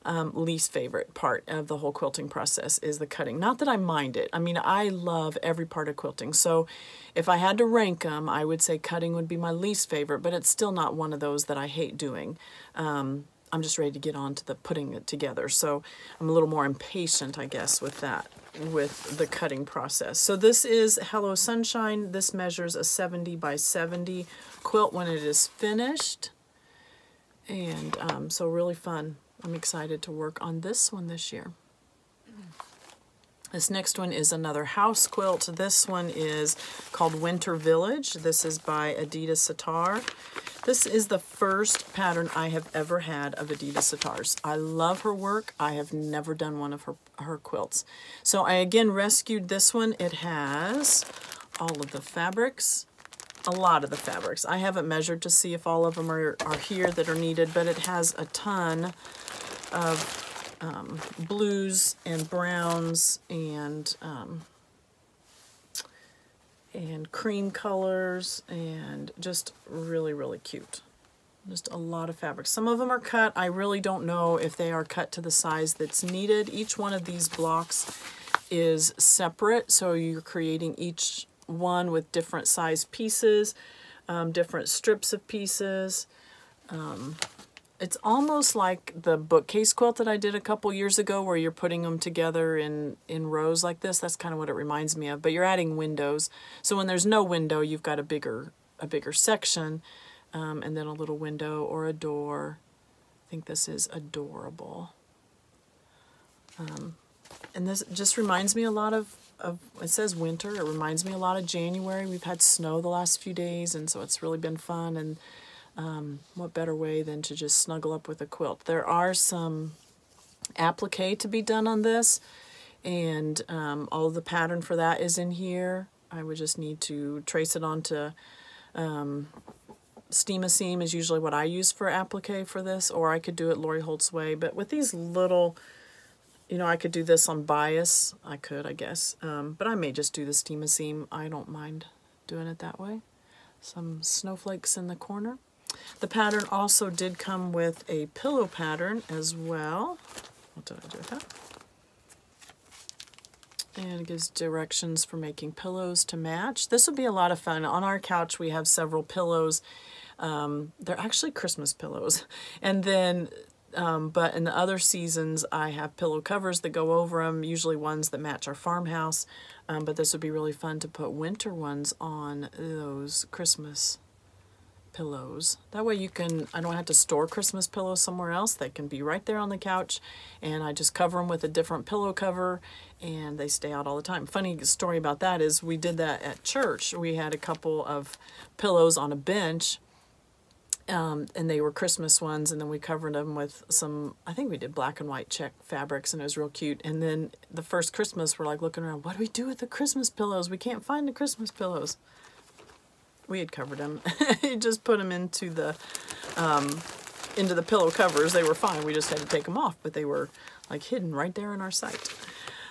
um, least favorite part of the whole quilting process is the cutting. Not that I mind it. I mean, I love every part of quilting. So if I had to rank them, I would say cutting would be my least favorite, but it's still not one of those that I hate doing. Um, I'm just ready to get on to the putting it together. So I'm a little more impatient, I guess, with that, with the cutting process. So this is Hello Sunshine. This measures a 70 by 70 quilt when it is finished. And um, so really fun. I'm excited to work on this one this year. This next one is another house quilt. This one is called Winter Village. This is by Edyta Sytar. This is the first pattern I have ever had of Edyta Sytar's. I love her work. I have never done one of her, her quilts. So I again rescued this one. It has all of the fabrics, a lot of the fabrics. I haven't measured to see if all of them are, are here that are needed, but it has a ton of um, blues and browns and um, and cream colors and just really really cute. Just a lot of fabric some of them are cut. I really don't know if they are cut to the size that's needed. Each one of these blocks is separate so you're creating each one with different size pieces um, different strips of pieces um, it's almost like the bookcase quilt that I did a couple years ago where you're putting them together in, in rows like this. That's kind of what it reminds me of. But you're adding windows. So when there's no window, you've got a bigger, a bigger section um, and then a little window or a door. I think this is adorable. Um, and this just reminds me a lot of, of, it says winter. It reminds me a lot of January. We've had snow the last few days, and so it's really been fun. And um, what better way than to just snuggle up with a quilt. There are some applique to be done on this, and um, all the pattern for that is in here. I would just need to trace it onto um, Steam-A-Seam is usually what I use for applique for this, or I could do it Lori Holt's way. But with these little, you know, I could do this on bias. I could, I guess. Um, but I may just do the Steam-A-Seam. I don't mind doing it that way. Some snowflakes in the corner. The pattern also did come with a pillow pattern as well. What did I do with that? And it gives directions for making pillows to match. This would be a lot of fun. On our couch we have several pillows. Um, they're actually Christmas pillows. [LAUGHS] And then, um, but in the other seasons I have pillow covers that go over them, usually ones that match our farmhouse. Um, but this would be really fun to put winter ones on those Christmas pillows. That way you can, I don't have to store Christmas pillows somewhere else. They can be right there on the couch and I just cover them with a different pillow cover and they stay out all the time. Funny story about that is we did that at church. We had a couple of pillows on a bench um, and they were Christmas ones, and then we covered them with some, I think we did black and white check fabrics, and it was real cute. And then the first Christmas, we're like looking around, what do we do with the Christmas pillows? We can't find the Christmas pillows we had covered them. [LAUGHS] you just put them into the um, into the pillow covers. They were fine. We just had to take them off, but they were like hidden right there in our sight.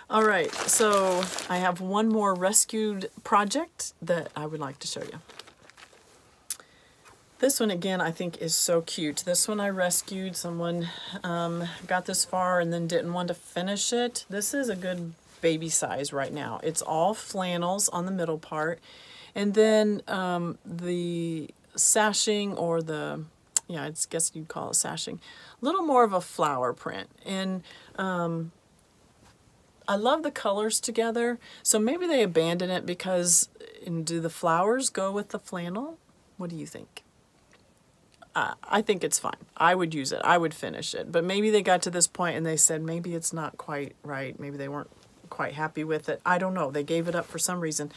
All right, so I have one more rescued project that I would like to show you. This one, again, I think is so cute. This one I rescued. Someone um, got this far and then didn't want to finish it. This is a good baby size right now. It's all flannels on the middle part and then um, the sashing or the, yeah, I guess you'd call it sashing, a little more of a flower print. And um, I love the colors together, so maybe they abandon it because, and do the flowers go with the flannel? What do you think? I think it's fine. I would use it. I would finish it. But maybe they got to this point and they said maybe it's not quite right. Maybe they weren't quite happy with it. I don't know. They gave it up for some reason.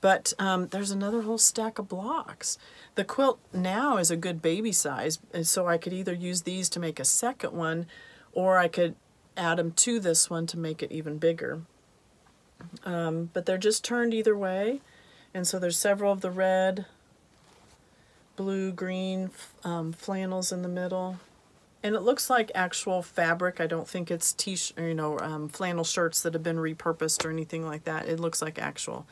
But um, there's another whole stack of blocks. The quilt now is a good baby size, and so I could either use these to make a second one, or I could add them to this one to make it even bigger. Um, but they're just turned either way, and so there's several of the red, blue, green um, flannels in the middle. And it looks like actual fabric. I don't think it's t you know um, flannel shirts that have been repurposed or anything like that. It looks like actual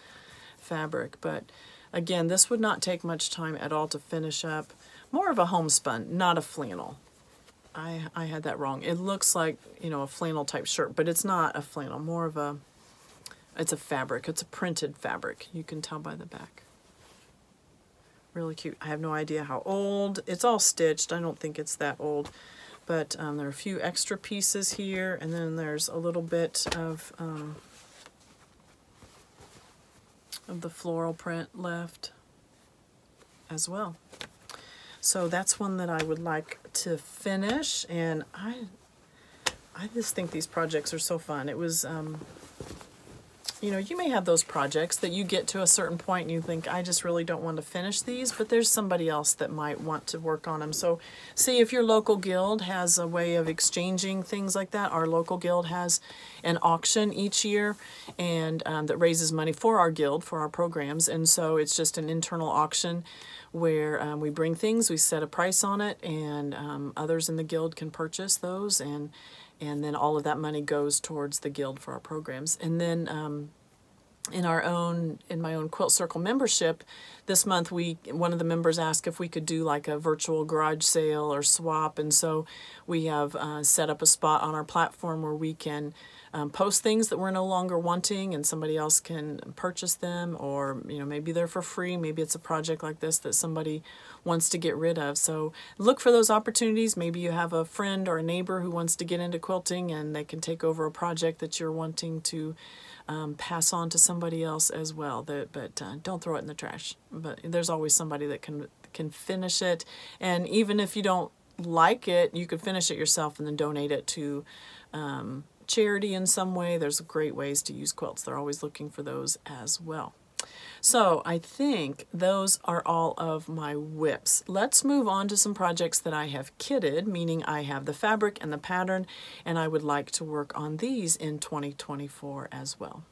fabric. But again, this would not take much time at all to finish up. More of a homespun, not a flannel. I, I had that wrong. It looks like, you know, a flannel type shirt, but it's not a flannel. More of a, it's a fabric. It's a printed fabric. You can tell by the back. Really cute. I have no idea how old. It's all stitched. I don't think it's that old. But um, there are a few extra pieces here, and then there's a little bit of um, of the floral print left as well. So that's one that I would like to finish, and I I just think these projects are so fun. It was um, you know, you may have those projects that you get to a certain point and you think, I just really don't want to finish these, but there's somebody else that might want to work on them. So see if your local guild has a way of exchanging things like that. Our local guild has an auction each year and um, that raises money for our guild, for our programs. And so it's just an internal auction where um, we bring things, we set a price on it, and um, others in the guild can purchase those and and then all of that money goes towards the guild for our programs. And then um, in our own in my own quilt circle membership this month we one of the members asked if we could do like a virtual garage sale or swap and so we have uh, set up a spot on our platform where we can um, post things that we're no longer wanting and somebody else can purchase them or you know maybe they're for free maybe it's a project like this that somebody wants to get rid of. So look for those opportunities. Maybe you have a friend or a neighbor who wants to get into quilting and they can take over a project that you're wanting to um, pass on to somebody else as well that but uh, don't throw it in the trash. But there's always somebody that can can finish it. And even if you don't like it you could finish it yourself and then donate it to um, charity in some way, there's great ways to use quilts. They're always looking for those as well. So I think those are all of my whips. Let's move on to some projects that I have kitted, meaning I have the fabric and the pattern, and I would like to work on these in 2024 as well.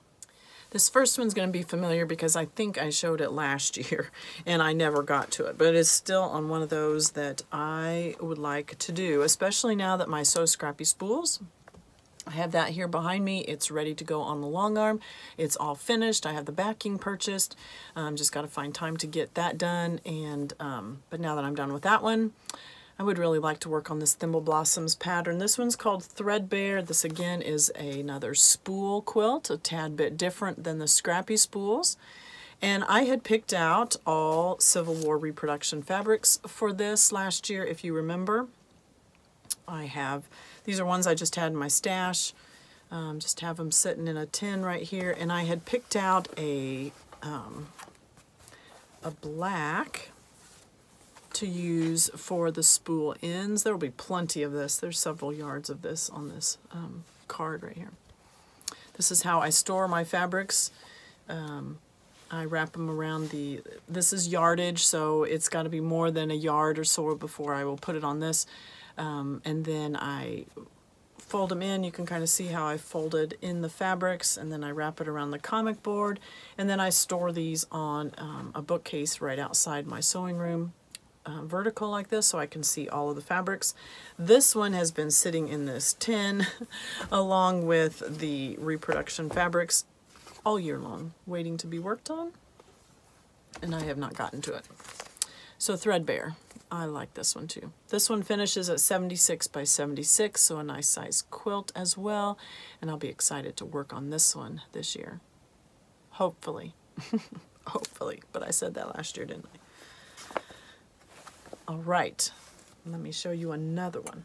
This first one's going to be familiar because I think I showed it last [LAUGHS] year and I never got to it, but it's still on one of those that I would like to do, especially now that my So Scrappy spools I have that here behind me. It's ready to go on the long arm. It's all finished. I have the backing purchased. Um, just got to find time to get that done. And um, But now that I'm done with that one, I would really like to work on this Thimble Blossoms pattern. This one's called Threadbare. This again is another spool quilt, a tad bit different than the scrappy spools. And I had picked out all Civil War reproduction fabrics for this last year, if you remember. I have these are ones I just had in my stash. Um, just have them sitting in a tin right here. And I had picked out a, um, a black to use for the spool ends. There will be plenty of this. There's several yards of this on this um, card right here. This is how I store my fabrics. Um, I wrap them around the, this is yardage, so it's got to be more than a yard or so before I will put it on this. Um, and then I fold them in. You can kind of see how I folded in the fabrics and then I wrap it around the comic board and then I store these on um, a bookcase right outside my sewing room uh, vertical like this so I can see all of the fabrics. This one has been sitting in this tin [LAUGHS] along with the reproduction fabrics all year long waiting to be worked on and I have not gotten to it. So threadbare. I like this one too. This one finishes at 76 by 76, so a nice size quilt as well. And I'll be excited to work on this one this year. Hopefully. [LAUGHS] Hopefully. But I said that last year, didn't I? All right, let me show you another one.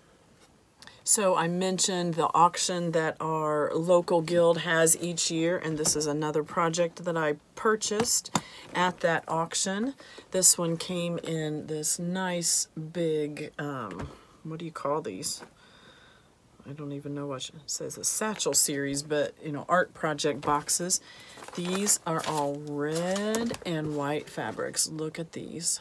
So I mentioned the auction that our local guild has each year, and this is another project that I purchased at that auction. This one came in this nice big, um, what do you call these? I don't even know what it says, a satchel series, but you know, art project boxes. These are all red and white fabrics. Look at these.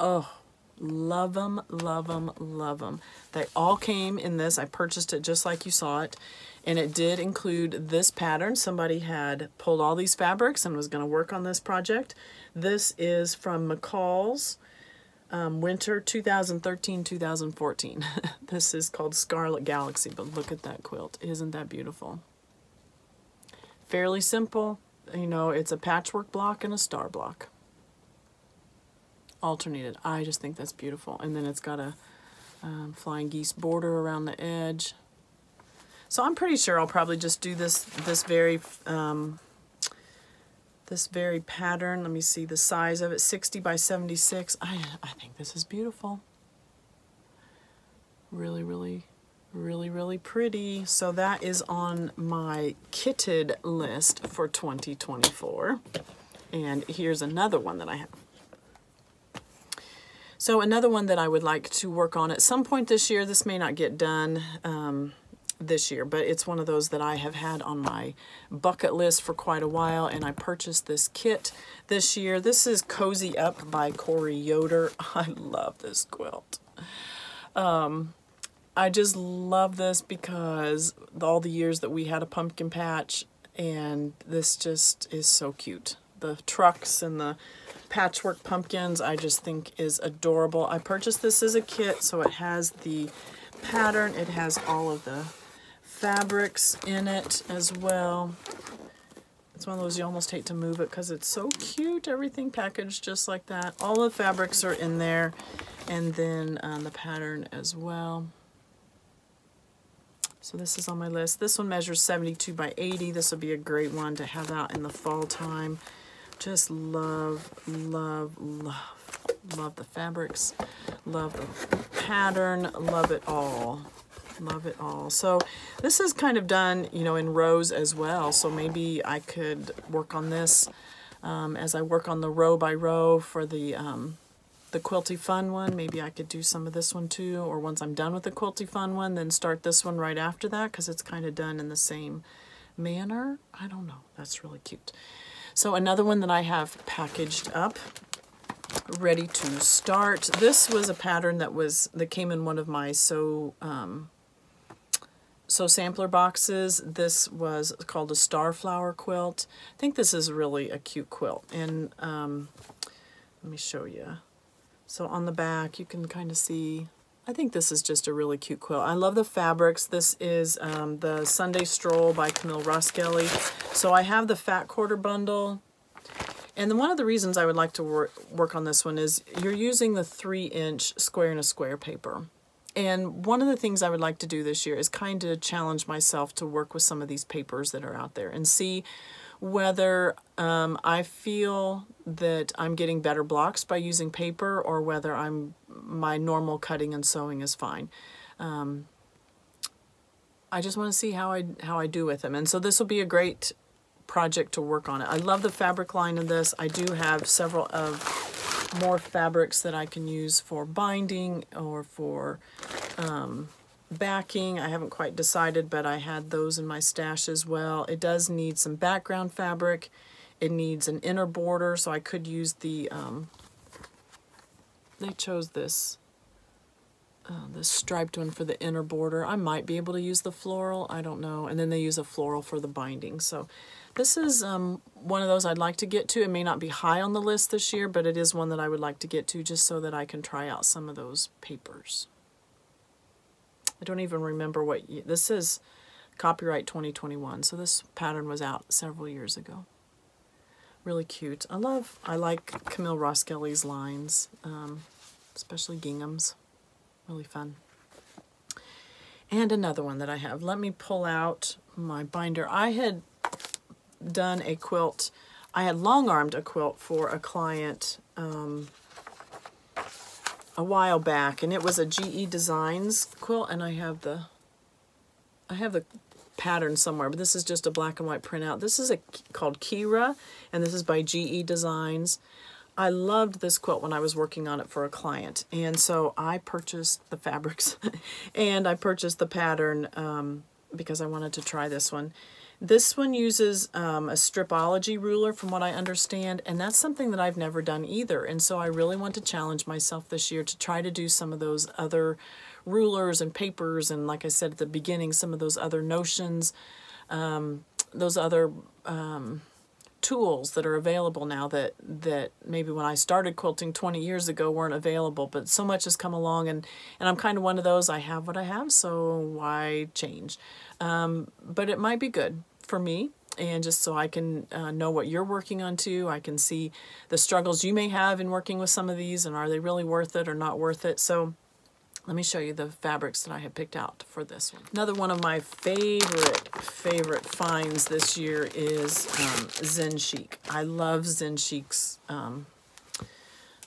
Oh, Love them, love them, love them. They all came in this. I purchased it just like you saw it. And it did include this pattern. Somebody had pulled all these fabrics and was going to work on this project. This is from McCall's um, Winter 2013-2014. [LAUGHS] this is called Scarlet Galaxy, but look at that quilt. Isn't that beautiful? Fairly simple. You know, it's a patchwork block and a star block alternated. I just think that's beautiful. And then it's got a um, flying geese border around the edge. So I'm pretty sure I'll probably just do this this very um, this very pattern. Let me see the size of it, 60 by 76. I, I think this is beautiful. Really, really, really, really pretty. So that is on my kitted list for 2024. And here's another one that I have. So another one that I would like to work on at some point this year, this may not get done um, this year, but it's one of those that I have had on my bucket list for quite a while, and I purchased this kit this year. This is Cozy Up by Corey Yoder. [LAUGHS] I love this quilt. Um, I just love this because all the years that we had a pumpkin patch, and this just is so cute. The trucks and the patchwork pumpkins I just think is adorable. I purchased this as a kit, so it has the pattern. It has all of the fabrics in it as well. It's one of those you almost hate to move it because it's so cute. Everything packaged just like that. All the fabrics are in there. And then um, the pattern as well. So this is on my list. This one measures 72 by 80. This will be a great one to have out in the fall time. Just love, love, love, love the fabrics, love the pattern, love it all. Love it all. So this is kind of done, you know, in rows as well. So maybe I could work on this um, as I work on the row by row for the um, the Quilty Fun one. Maybe I could do some of this one too. Or once I'm done with the Quilty Fun one, then start this one right after that because it's kind of done in the same manner. I don't know. That's really cute. So another one that I have packaged up, ready to start. This was a pattern that was that came in one of my so um, Sew Sampler boxes. This was called a starflower quilt. I think this is really a cute quilt. And um, let me show you. So on the back, you can kind of see I think this is just a really cute quilt. I love the fabrics. This is um, the Sunday Stroll by Camille Roskelly. So I have the fat quarter bundle. And then one of the reasons I would like to work, work on this one is you're using the three inch square and a square paper. And one of the things I would like to do this year is kind of challenge myself to work with some of these papers that are out there and see whether um, I feel that I'm getting better blocks by using paper or whether I'm my normal cutting and sewing is fine. Um, I just want to see how I how I do with them. And so this will be a great project to work on it. I love the fabric line of this. I do have several of more fabrics that I can use for binding or for um, backing. I haven't quite decided, but I had those in my stash as well. It does need some background fabric. It needs an inner border, so I could use the, um, they chose this, uh, this striped one for the inner border. I might be able to use the floral, I don't know. And then they use a floral for the binding. So this is um, one of those I'd like to get to. It may not be high on the list this year, but it is one that I would like to get to just so that I can try out some of those papers. I don't even remember what, this is copyright 2021, so this pattern was out several years ago. Really cute. I love, I like Camille Roskelly's lines, um, especially ginghams. Really fun. And another one that I have. Let me pull out my binder. I had done a quilt, I had long-armed a quilt for a client um, a while back, and it was a GE Designs quilt, and I have the I have the pattern somewhere, but this is just a black and white printout. This is a called Kira, and this is by GE Designs. I loved this quilt when I was working on it for a client, and so I purchased the fabrics, [LAUGHS] and I purchased the pattern um, because I wanted to try this one. This one uses um, a stripology ruler from what I understand, and that's something that I've never done either. And so I really want to challenge myself this year to try to do some of those other rulers and papers and like I said at the beginning, some of those other notions, um, those other um, tools that are available now that that maybe when I started quilting 20 years ago weren't available but so much has come along and and I'm kind of one of those I have what I have so why change? Um, but it might be good for me and just so I can uh, know what you're working on too. I can see the struggles you may have in working with some of these and are they really worth it or not worth it? So let me show you the fabrics that I have picked out for this one. Another one of my favorite, favorite finds this year is um, Zen Chic. I love Zen Chic's, um,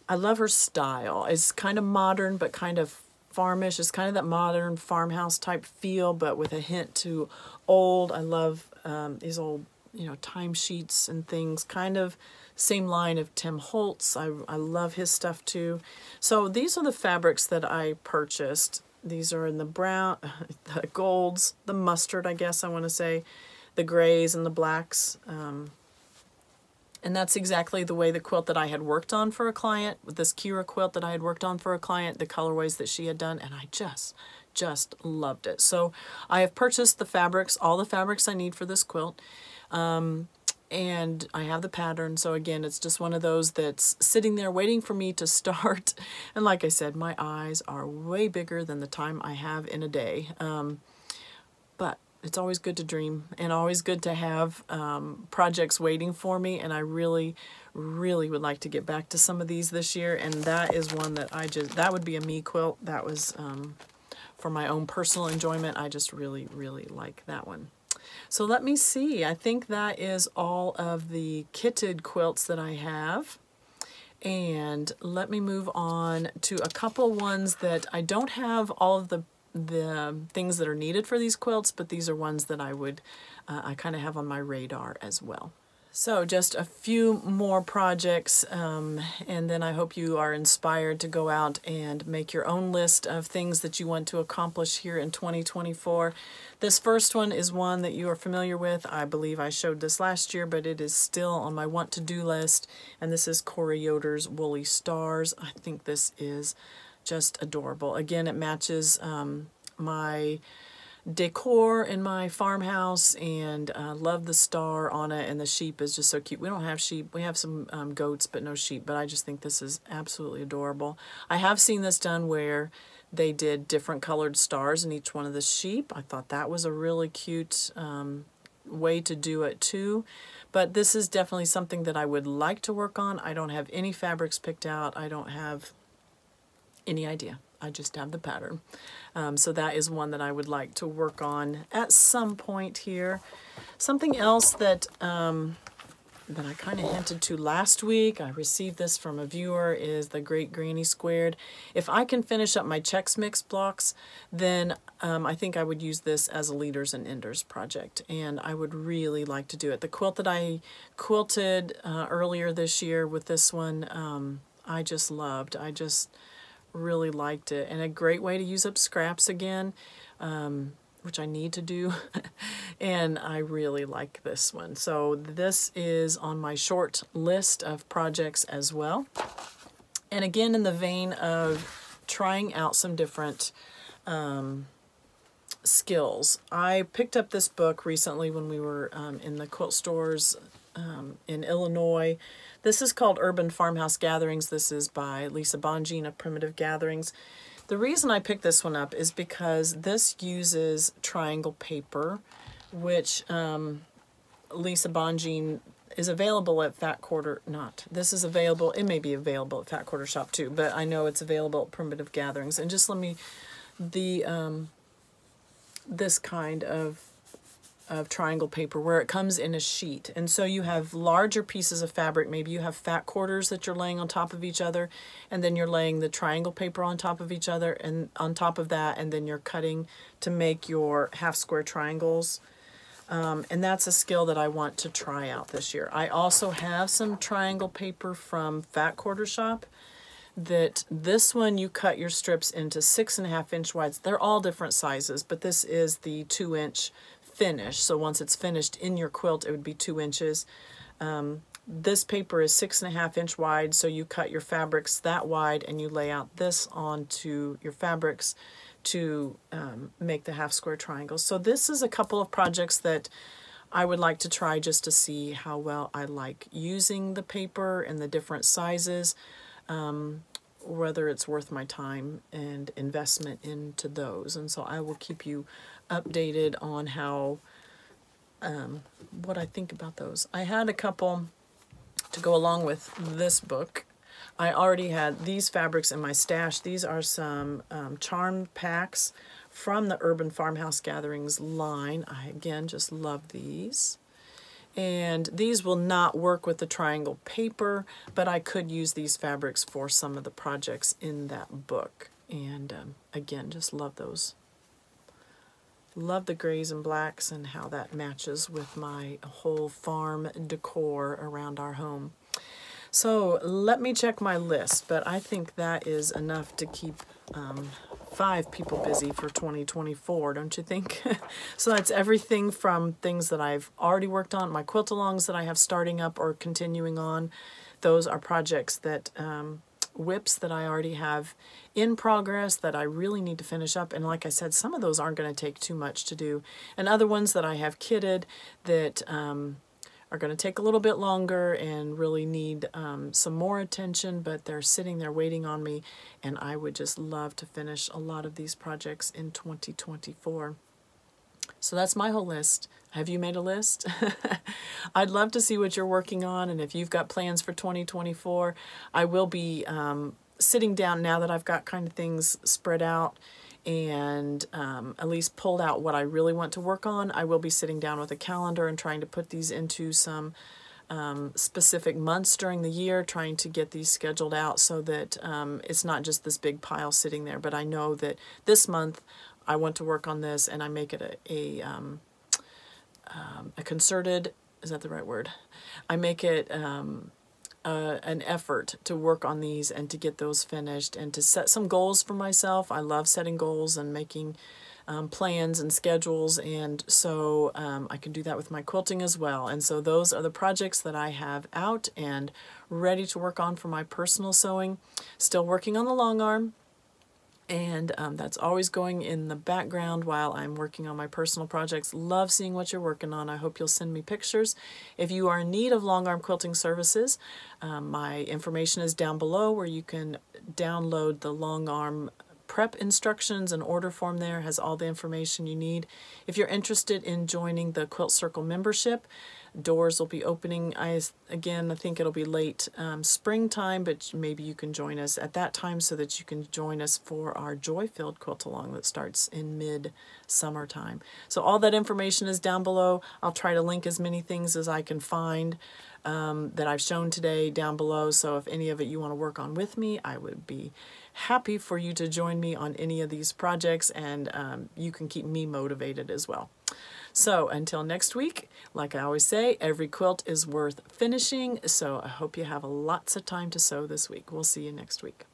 I love her style. It's kind of modern, but kind of farmish. It's kind of that modern farmhouse type feel, but with a hint to old. I love um, these old, you know, timesheets and things, kind of same line of Tim Holtz. I, I love his stuff too. So these are the fabrics that I purchased. These are in the brown, [LAUGHS] the golds, the mustard, I guess I want to say, the grays and the blacks. Um, and that's exactly the way the quilt that I had worked on for a client, with this Kira quilt that I had worked on for a client, the colorways that she had done, and I just, just loved it. So I have purchased the fabrics, all the fabrics I need for this quilt. Um, and I have the pattern. So again, it's just one of those that's sitting there waiting for me to [LAUGHS] start. And like I said, my eyes are way bigger than the time I have in a day. Um, but it's always good to dream and always good to have um, projects waiting for me. And I really, really would like to get back to some of these this year. And that is one that I just, that would be a me quilt. That was um, for my own personal enjoyment. I just really, really like that one. So let me see. I think that is all of the kitted quilts that I have. And let me move on to a couple ones that I don't have all of the the things that are needed for these quilts, but these are ones that I would, uh, I kind of have on my radar as well. So just a few more projects um, and then I hope you are inspired to go out and make your own list of things that you want to accomplish here in 2024. This first one is one that you are familiar with. I believe I showed this last year, but it is still on my want to do list. And this is Corey Yoder's Woolly Stars. I think this is just adorable. Again, it matches um, my decor in my farmhouse and uh, love the star on it and the sheep is just so cute. We don't have sheep. We have some um, goats but no sheep but I just think this is absolutely adorable. I have seen this done where they did different colored stars in each one of the sheep. I thought that was a really cute um, way to do it too. But this is definitely something that I would like to work on. I don't have any fabrics picked out. I don't have any idea. I just have the pattern. Um, so that is one that I would like to work on at some point here. Something else that um, that I kind of hinted to last week, I received this from a viewer, is the Great Granny Squared. If I can finish up my Chex Mix blocks, then um, I think I would use this as a Leaders and Enders project, and I would really like to do it. The quilt that I quilted uh, earlier this year with this one, um, I just loved. I just really liked it. And a great way to use up scraps again, um, which I need to do. [LAUGHS] and I really like this one. So this is on my short list of projects as well. And again, in the vein of trying out some different um, skills. I picked up this book recently when we were um, in the quilt stores um, in Illinois this is called Urban Farmhouse Gatherings. This is by Lisa Bongean of Primitive Gatherings. The reason I picked this one up is because this uses triangle paper, which um, Lisa Bongean is available at Fat Quarter, not, this is available, it may be available at Fat Quarter Shop too, but I know it's available at Primitive Gatherings. And just let me, the, um, this kind of of triangle paper where it comes in a sheet. And so you have larger pieces of fabric. Maybe you have fat quarters that you're laying on top of each other, and then you're laying the triangle paper on top of each other and on top of that, and then you're cutting to make your half square triangles. Um, and that's a skill that I want to try out this year. I also have some triangle paper from Fat Quarter Shop that this one you cut your strips into six and a half inch wides. They're all different sizes, but this is the two inch finish. So once it's finished in your quilt, it would be two inches. Um, this paper is six and a half inch wide, so you cut your fabrics that wide and you lay out this onto your fabrics to um, make the half square triangles. So this is a couple of projects that I would like to try just to see how well I like using the paper and the different sizes, um, whether it's worth my time and investment into those. And so I will keep you updated on how, um, what I think about those. I had a couple to go along with this book. I already had these fabrics in my stash. These are some um, charm packs from the Urban Farmhouse Gatherings line. I, again, just love these. And these will not work with the triangle paper, but I could use these fabrics for some of the projects in that book. And um, again, just love those Love the grays and blacks and how that matches with my whole farm decor around our home. So let me check my list, but I think that is enough to keep um, five people busy for 2024, don't you think? [LAUGHS] so that's everything from things that I've already worked on, my quilt-alongs that I have starting up or continuing on. Those are projects that um, WIPs that I already have in progress that I really need to finish up. And like I said, some of those aren't going to take too much to do. And other ones that I have kitted that um, are going to take a little bit longer and really need um, some more attention, but they're sitting there waiting on me. And I would just love to finish a lot of these projects in 2024. So that's my whole list. Have you made a list? [LAUGHS] I'd love to see what you're working on, and if you've got plans for 2024, I will be um, sitting down now that I've got kind of things spread out and um, at least pulled out what I really want to work on. I will be sitting down with a calendar and trying to put these into some um, specific months during the year, trying to get these scheduled out so that um, it's not just this big pile sitting there. But I know that this month I want to work on this and I make it a, a, um, um, a concerted, is that the right word? I make it um, uh, an effort to work on these and to get those finished and to set some goals for myself. I love setting goals and making um, plans and schedules and so um, I can do that with my quilting as well. And so those are the projects that I have out and ready to work on for my personal sewing. Still working on the long arm and um, that's always going in the background while I'm working on my personal projects. Love seeing what you're working on. I hope you'll send me pictures. If you are in need of long arm quilting services, um, my information is down below where you can download the long arm prep instructions and order form there has all the information you need. If you're interested in joining the Quilt Circle membership, doors will be opening. I Again, I think it'll be late um, springtime, but maybe you can join us at that time so that you can join us for our Joy-Filled Quilt Along that starts in mid-summertime. So all that information is down below. I'll try to link as many things as I can find um, that I've shown today down below. So if any of it you want to work on with me, I would be happy for you to join me on any of these projects and um, you can keep me motivated as well. So until next week, like I always say, every quilt is worth finishing. So I hope you have lots of time to sew this week. We'll see you next week.